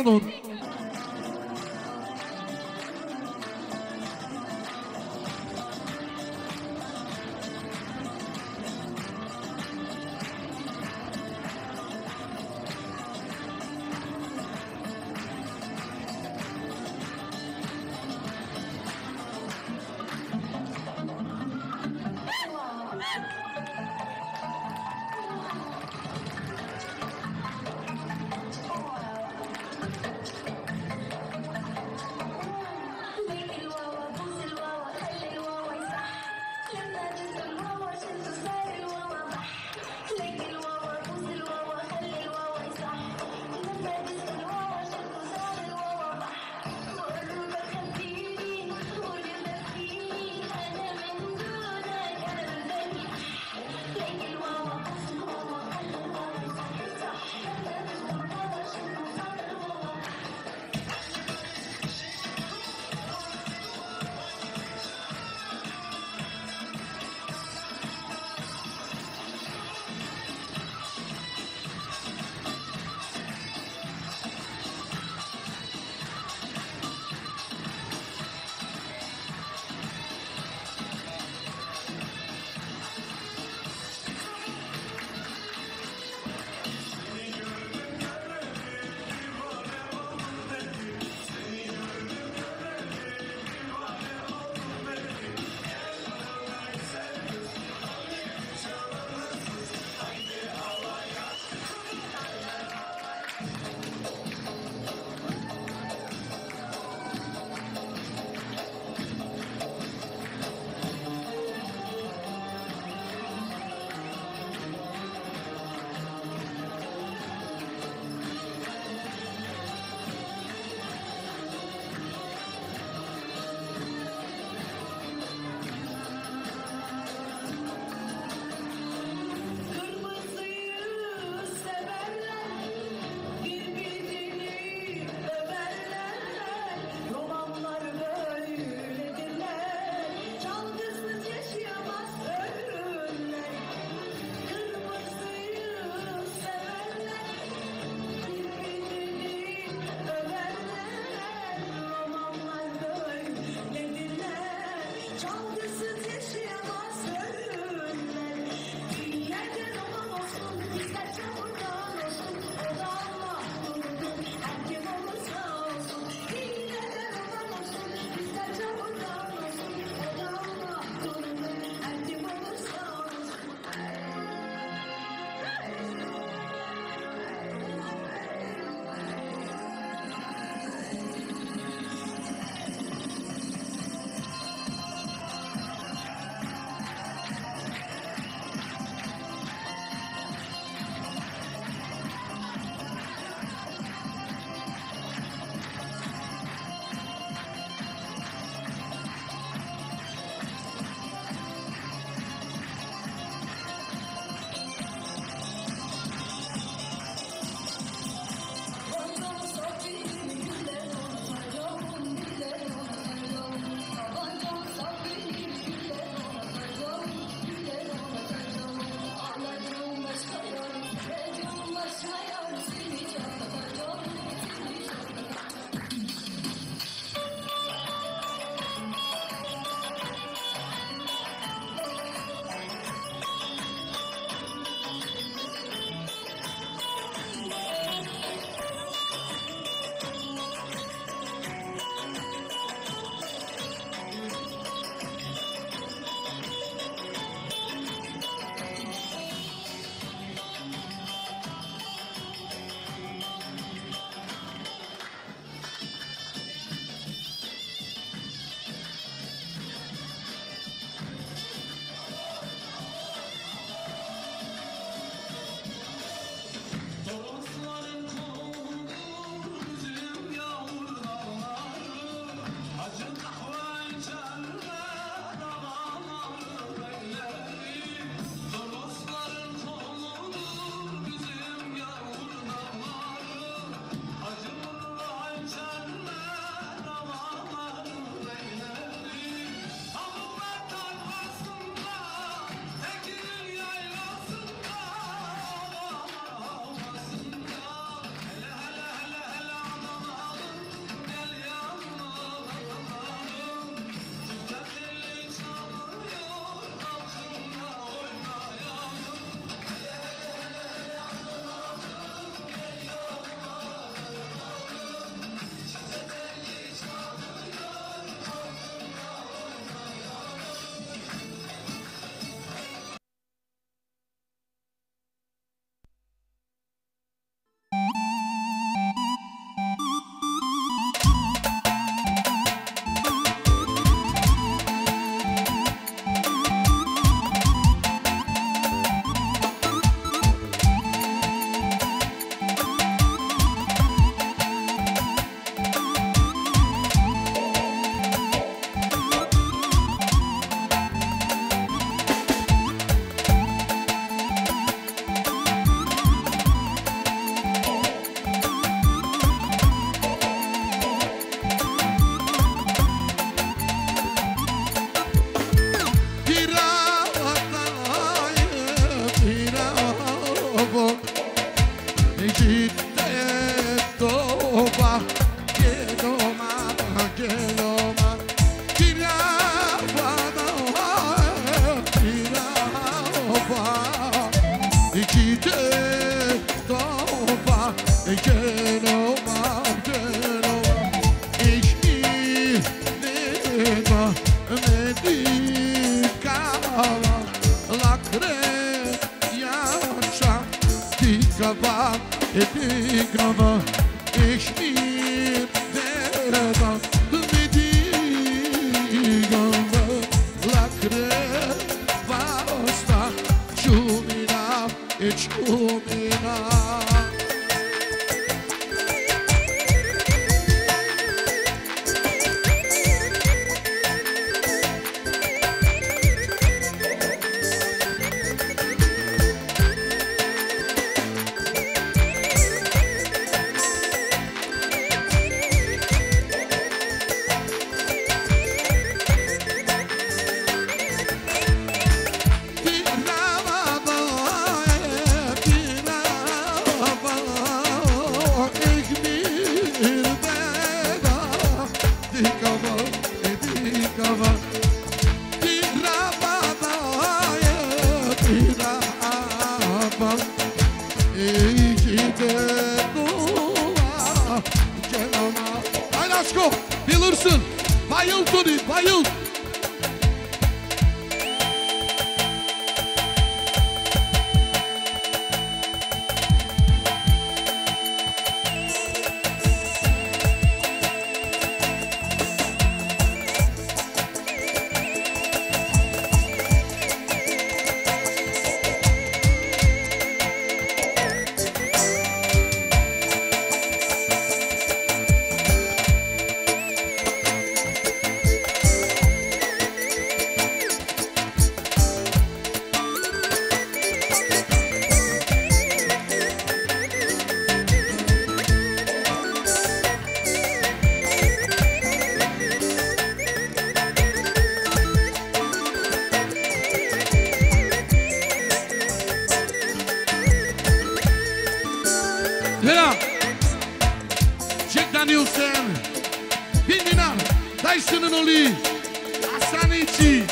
İçi.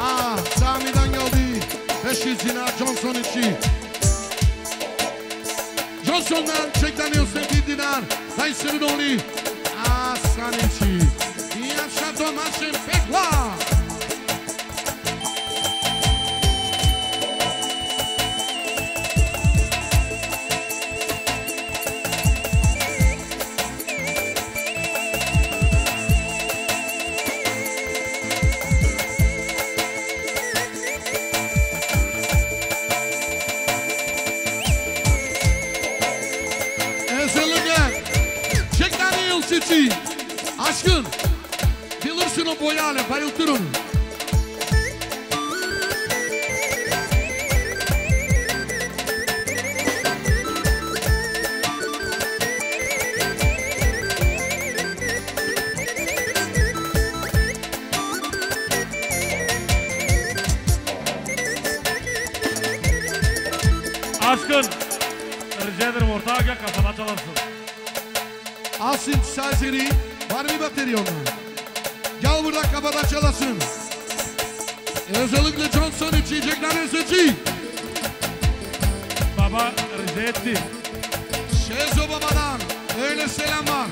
Aa, Sami'den geldi. 500 dinar Johnson içi. Johnson'dan Danielson bin dinar. Dyson'ın oli. Hasan içi. Yaşa domaşın pekla. Bilirsin o boyalı. Bayıltır onu. Aşkın. Rica ederim ortağa gel kafana çalarsın. Al synthesizer'i. Var mı batarya ona? Kafadan çalasın. Özellikle Johnson Daniels için. Baba rica etti. Şezo babadan öyle selam var.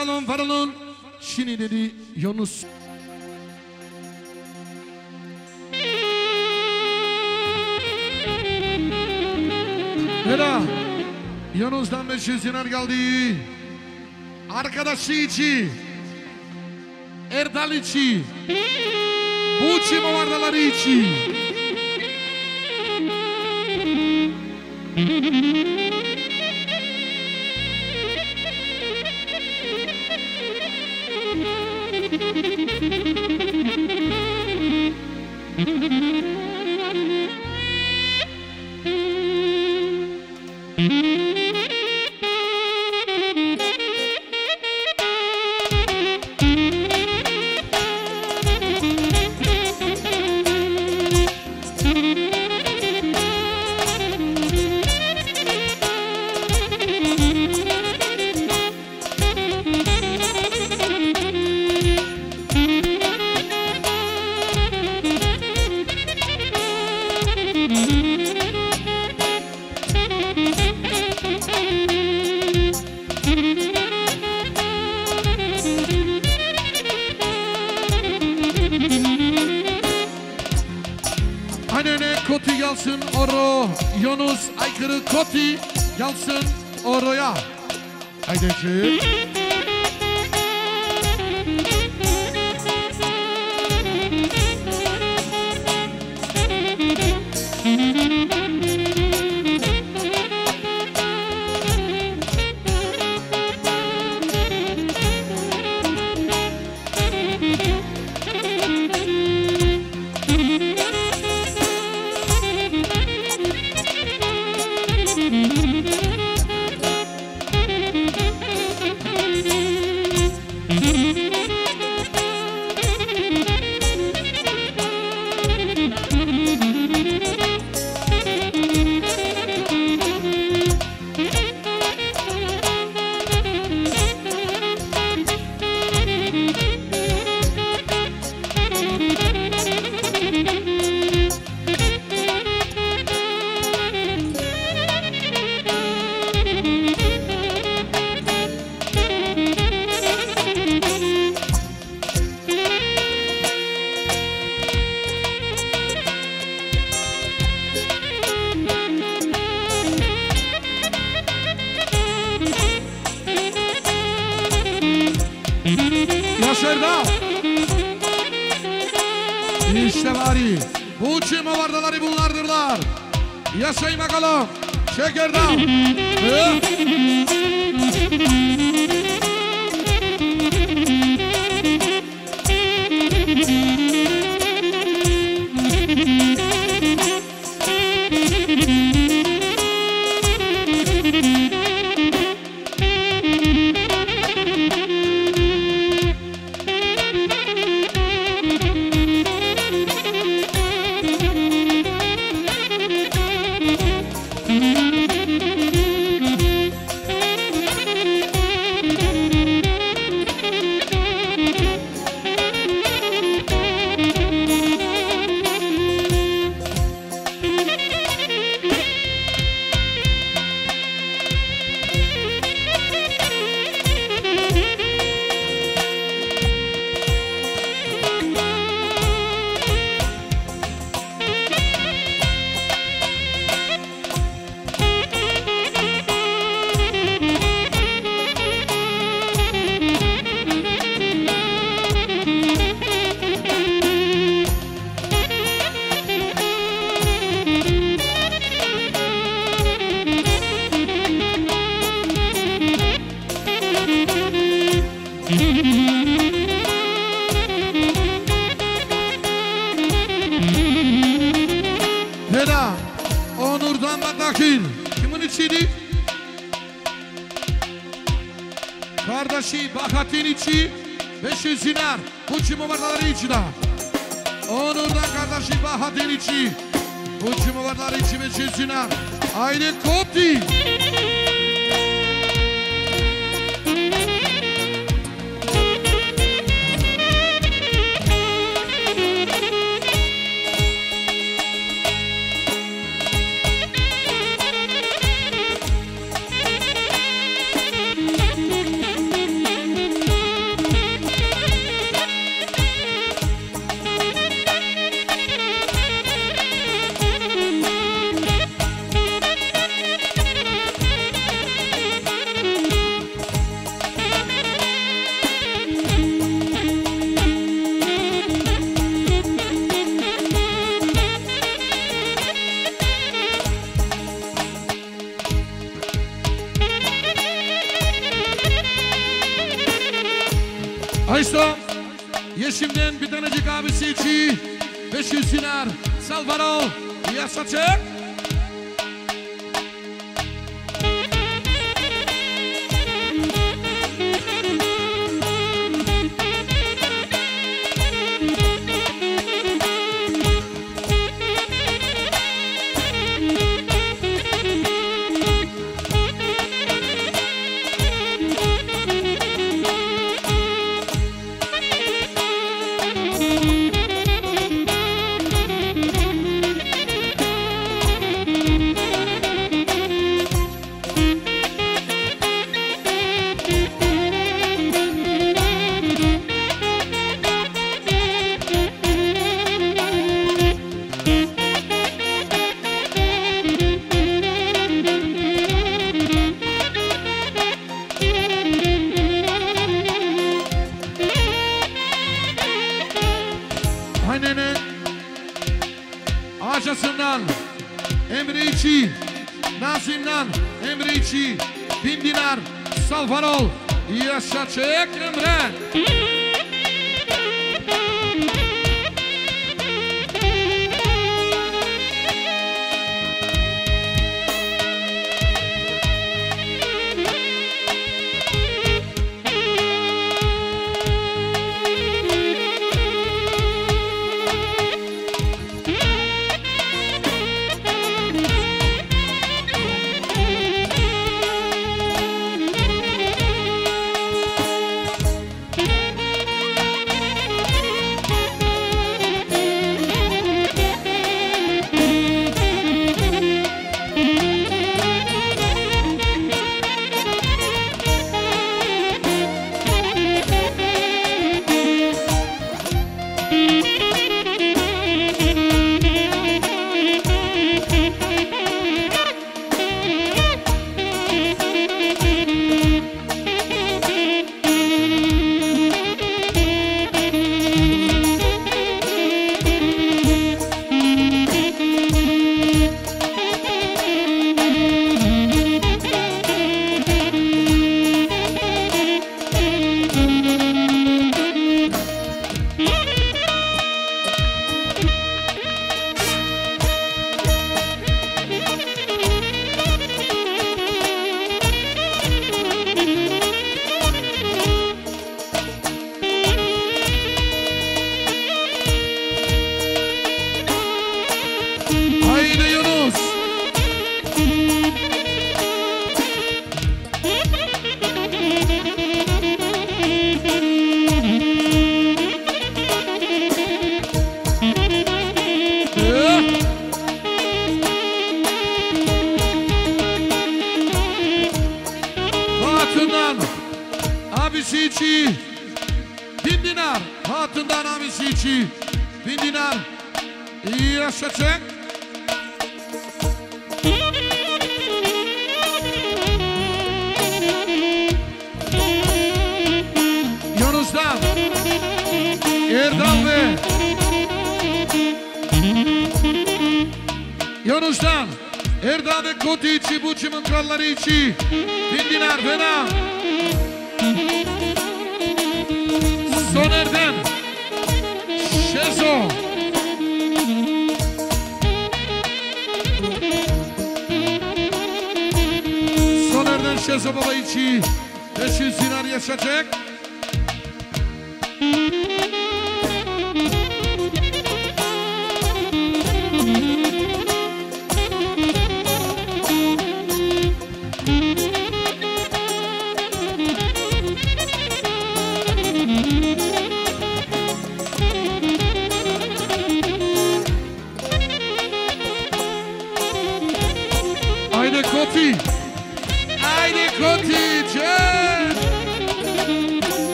salon farolun. Şimdi dedi Yunus. Hela. Yunus'tan 500 dinar geldi. Arkadaşı içi. Erdal içi. Buçi mavardaları içi. Nazim'den Emre içi Bin dinar Salvarol. Yaşa Emre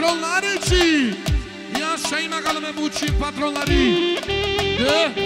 de patronlar için. Yaşayın bakalım bu için patronları. De.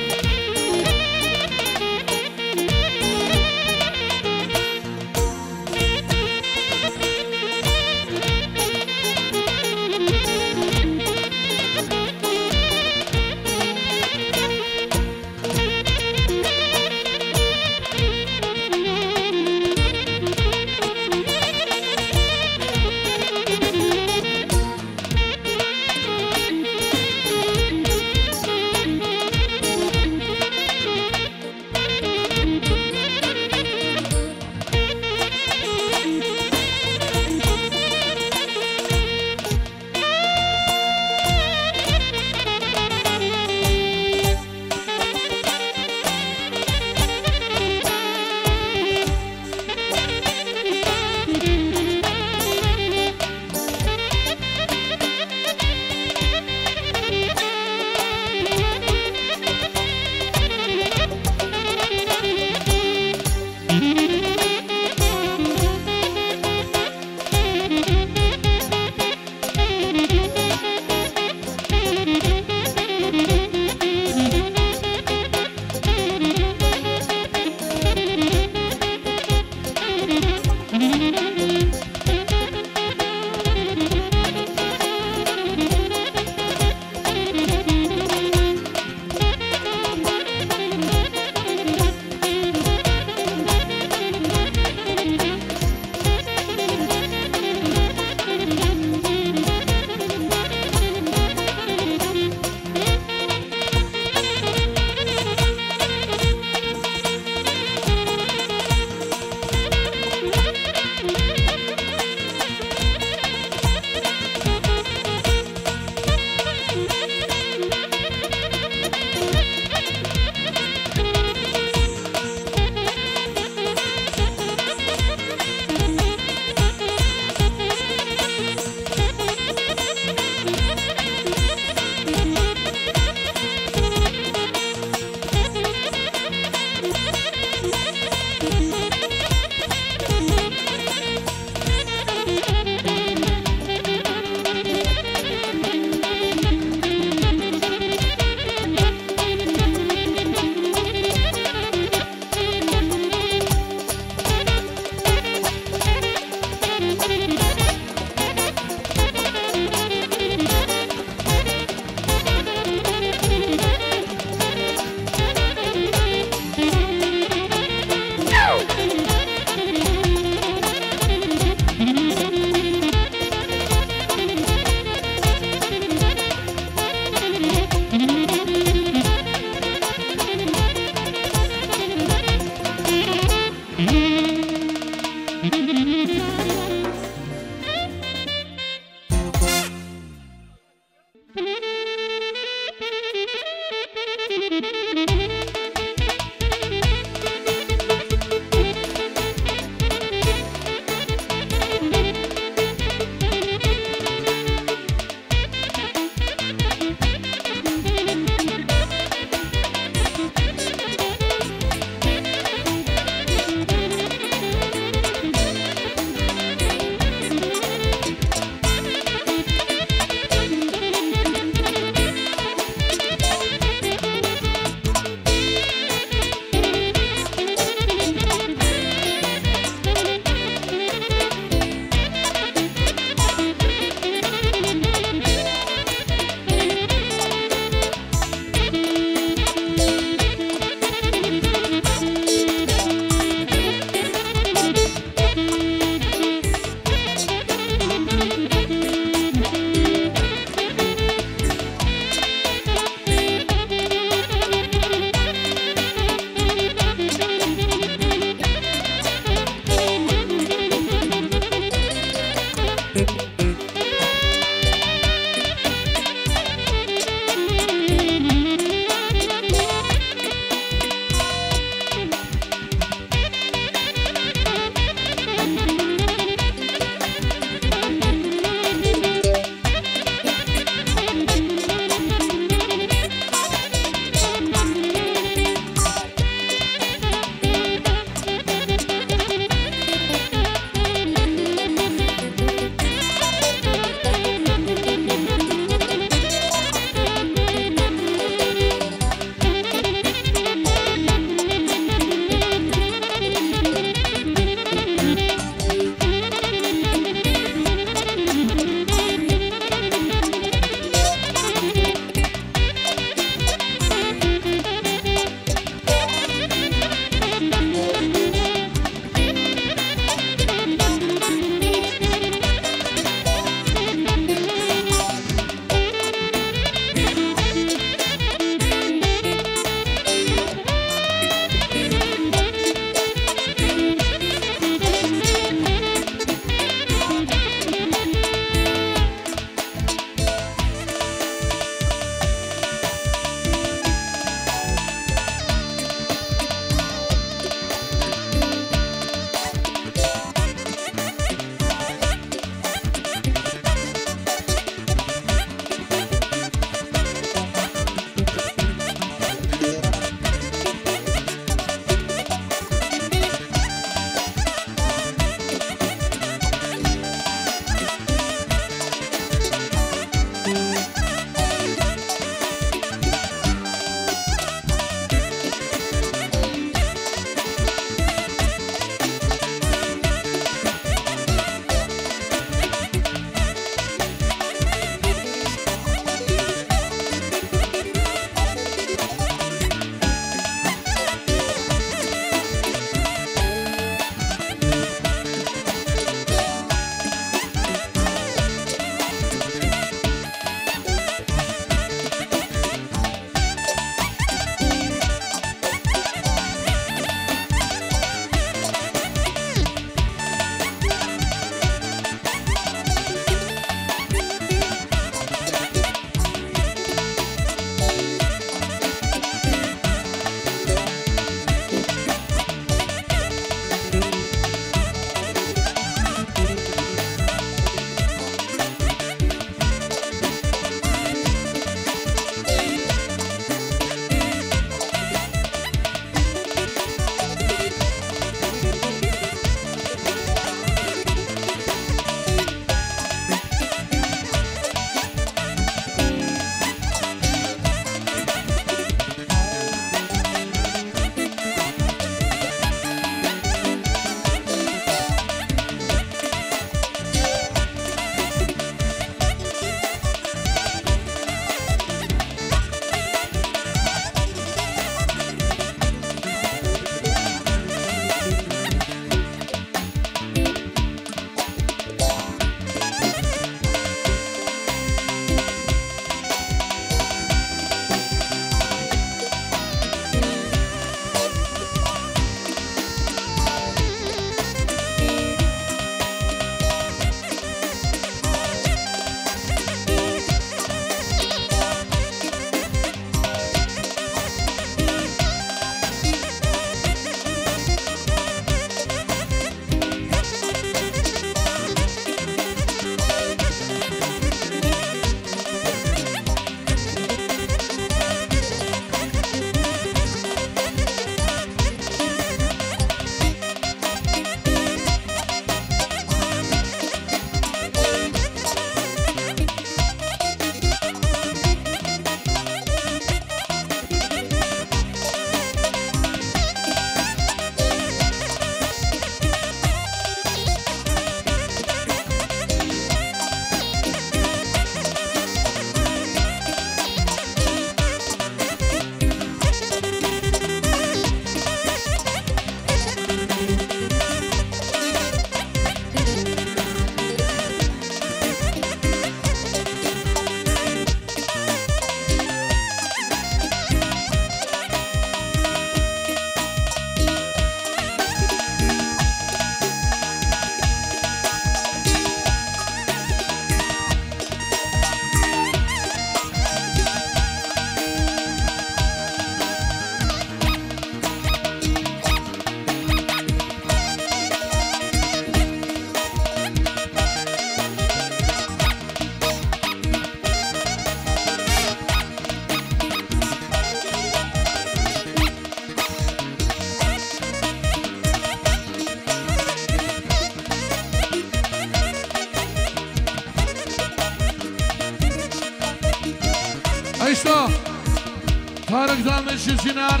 Shqyqinar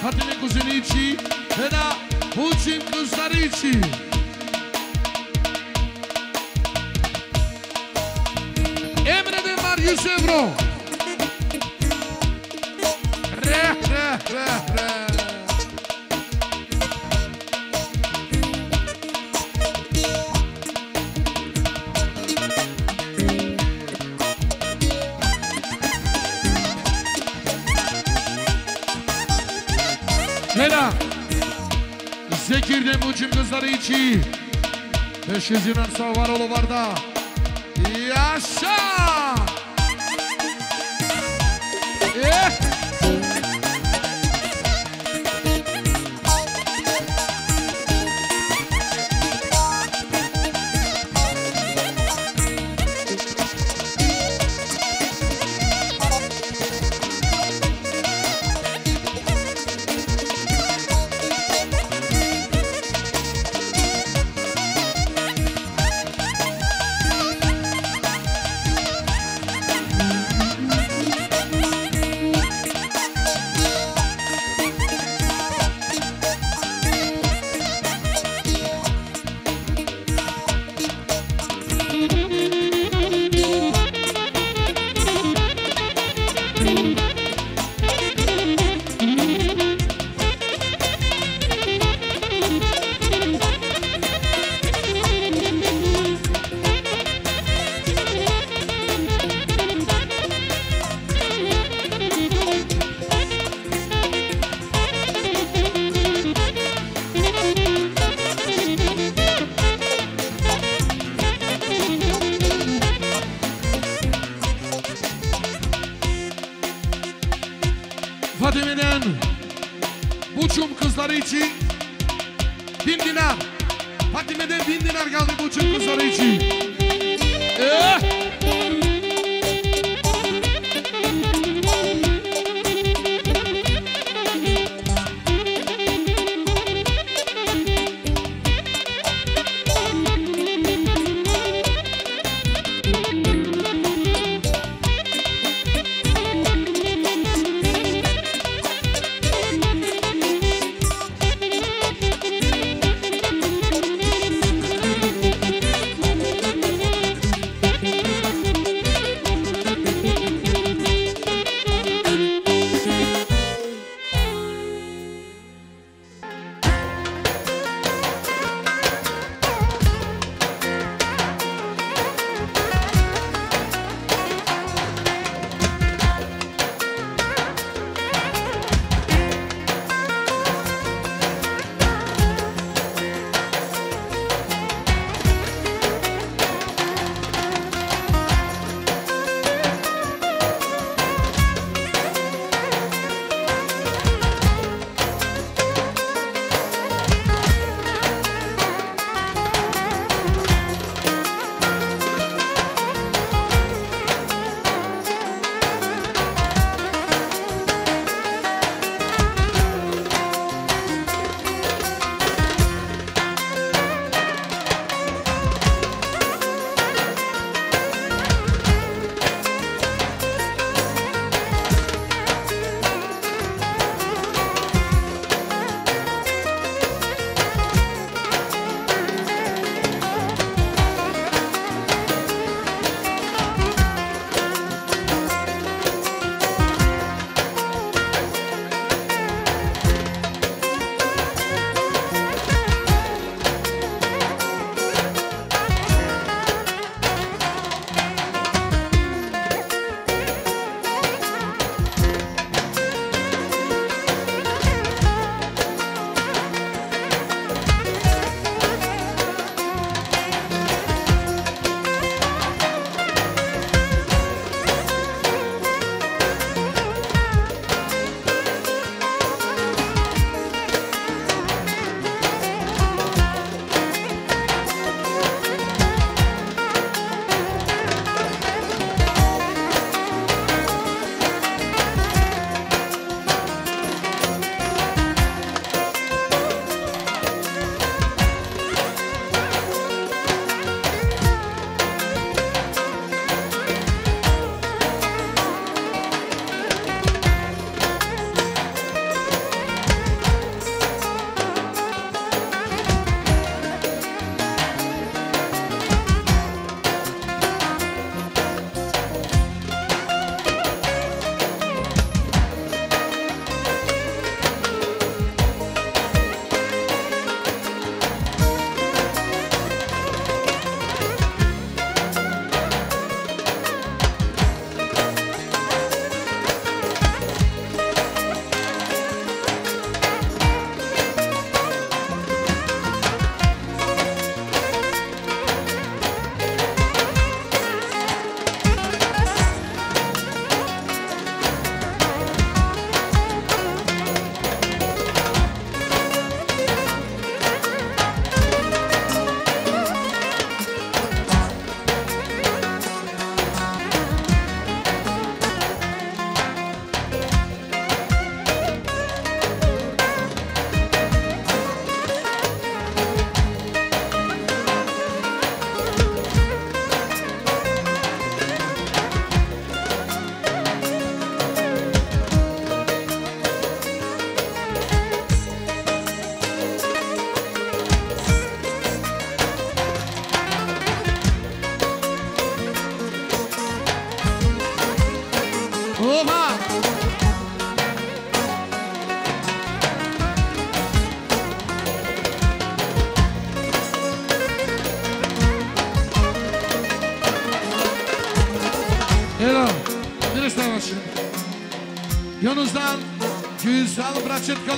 Fatime Kuzinici Dhe na Huqim Kustarici. Şizinin Savaroğlu var da.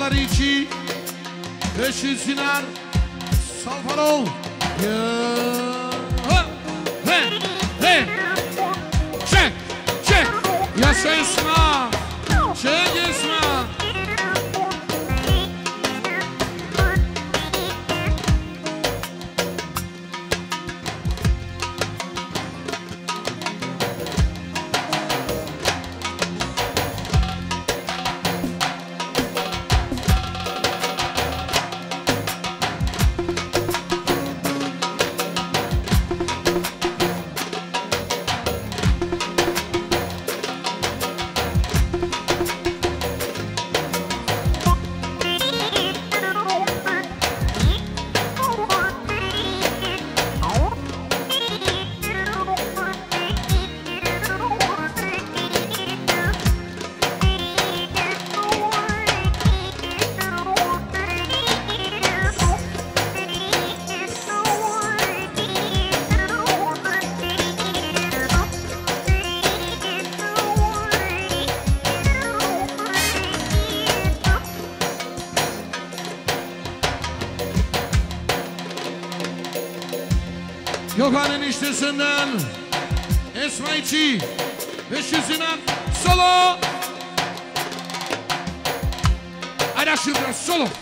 numaraları 2 500 dinar Salvarol Yağ Listenin', it's my G. This is enough. Solo. I dash solo.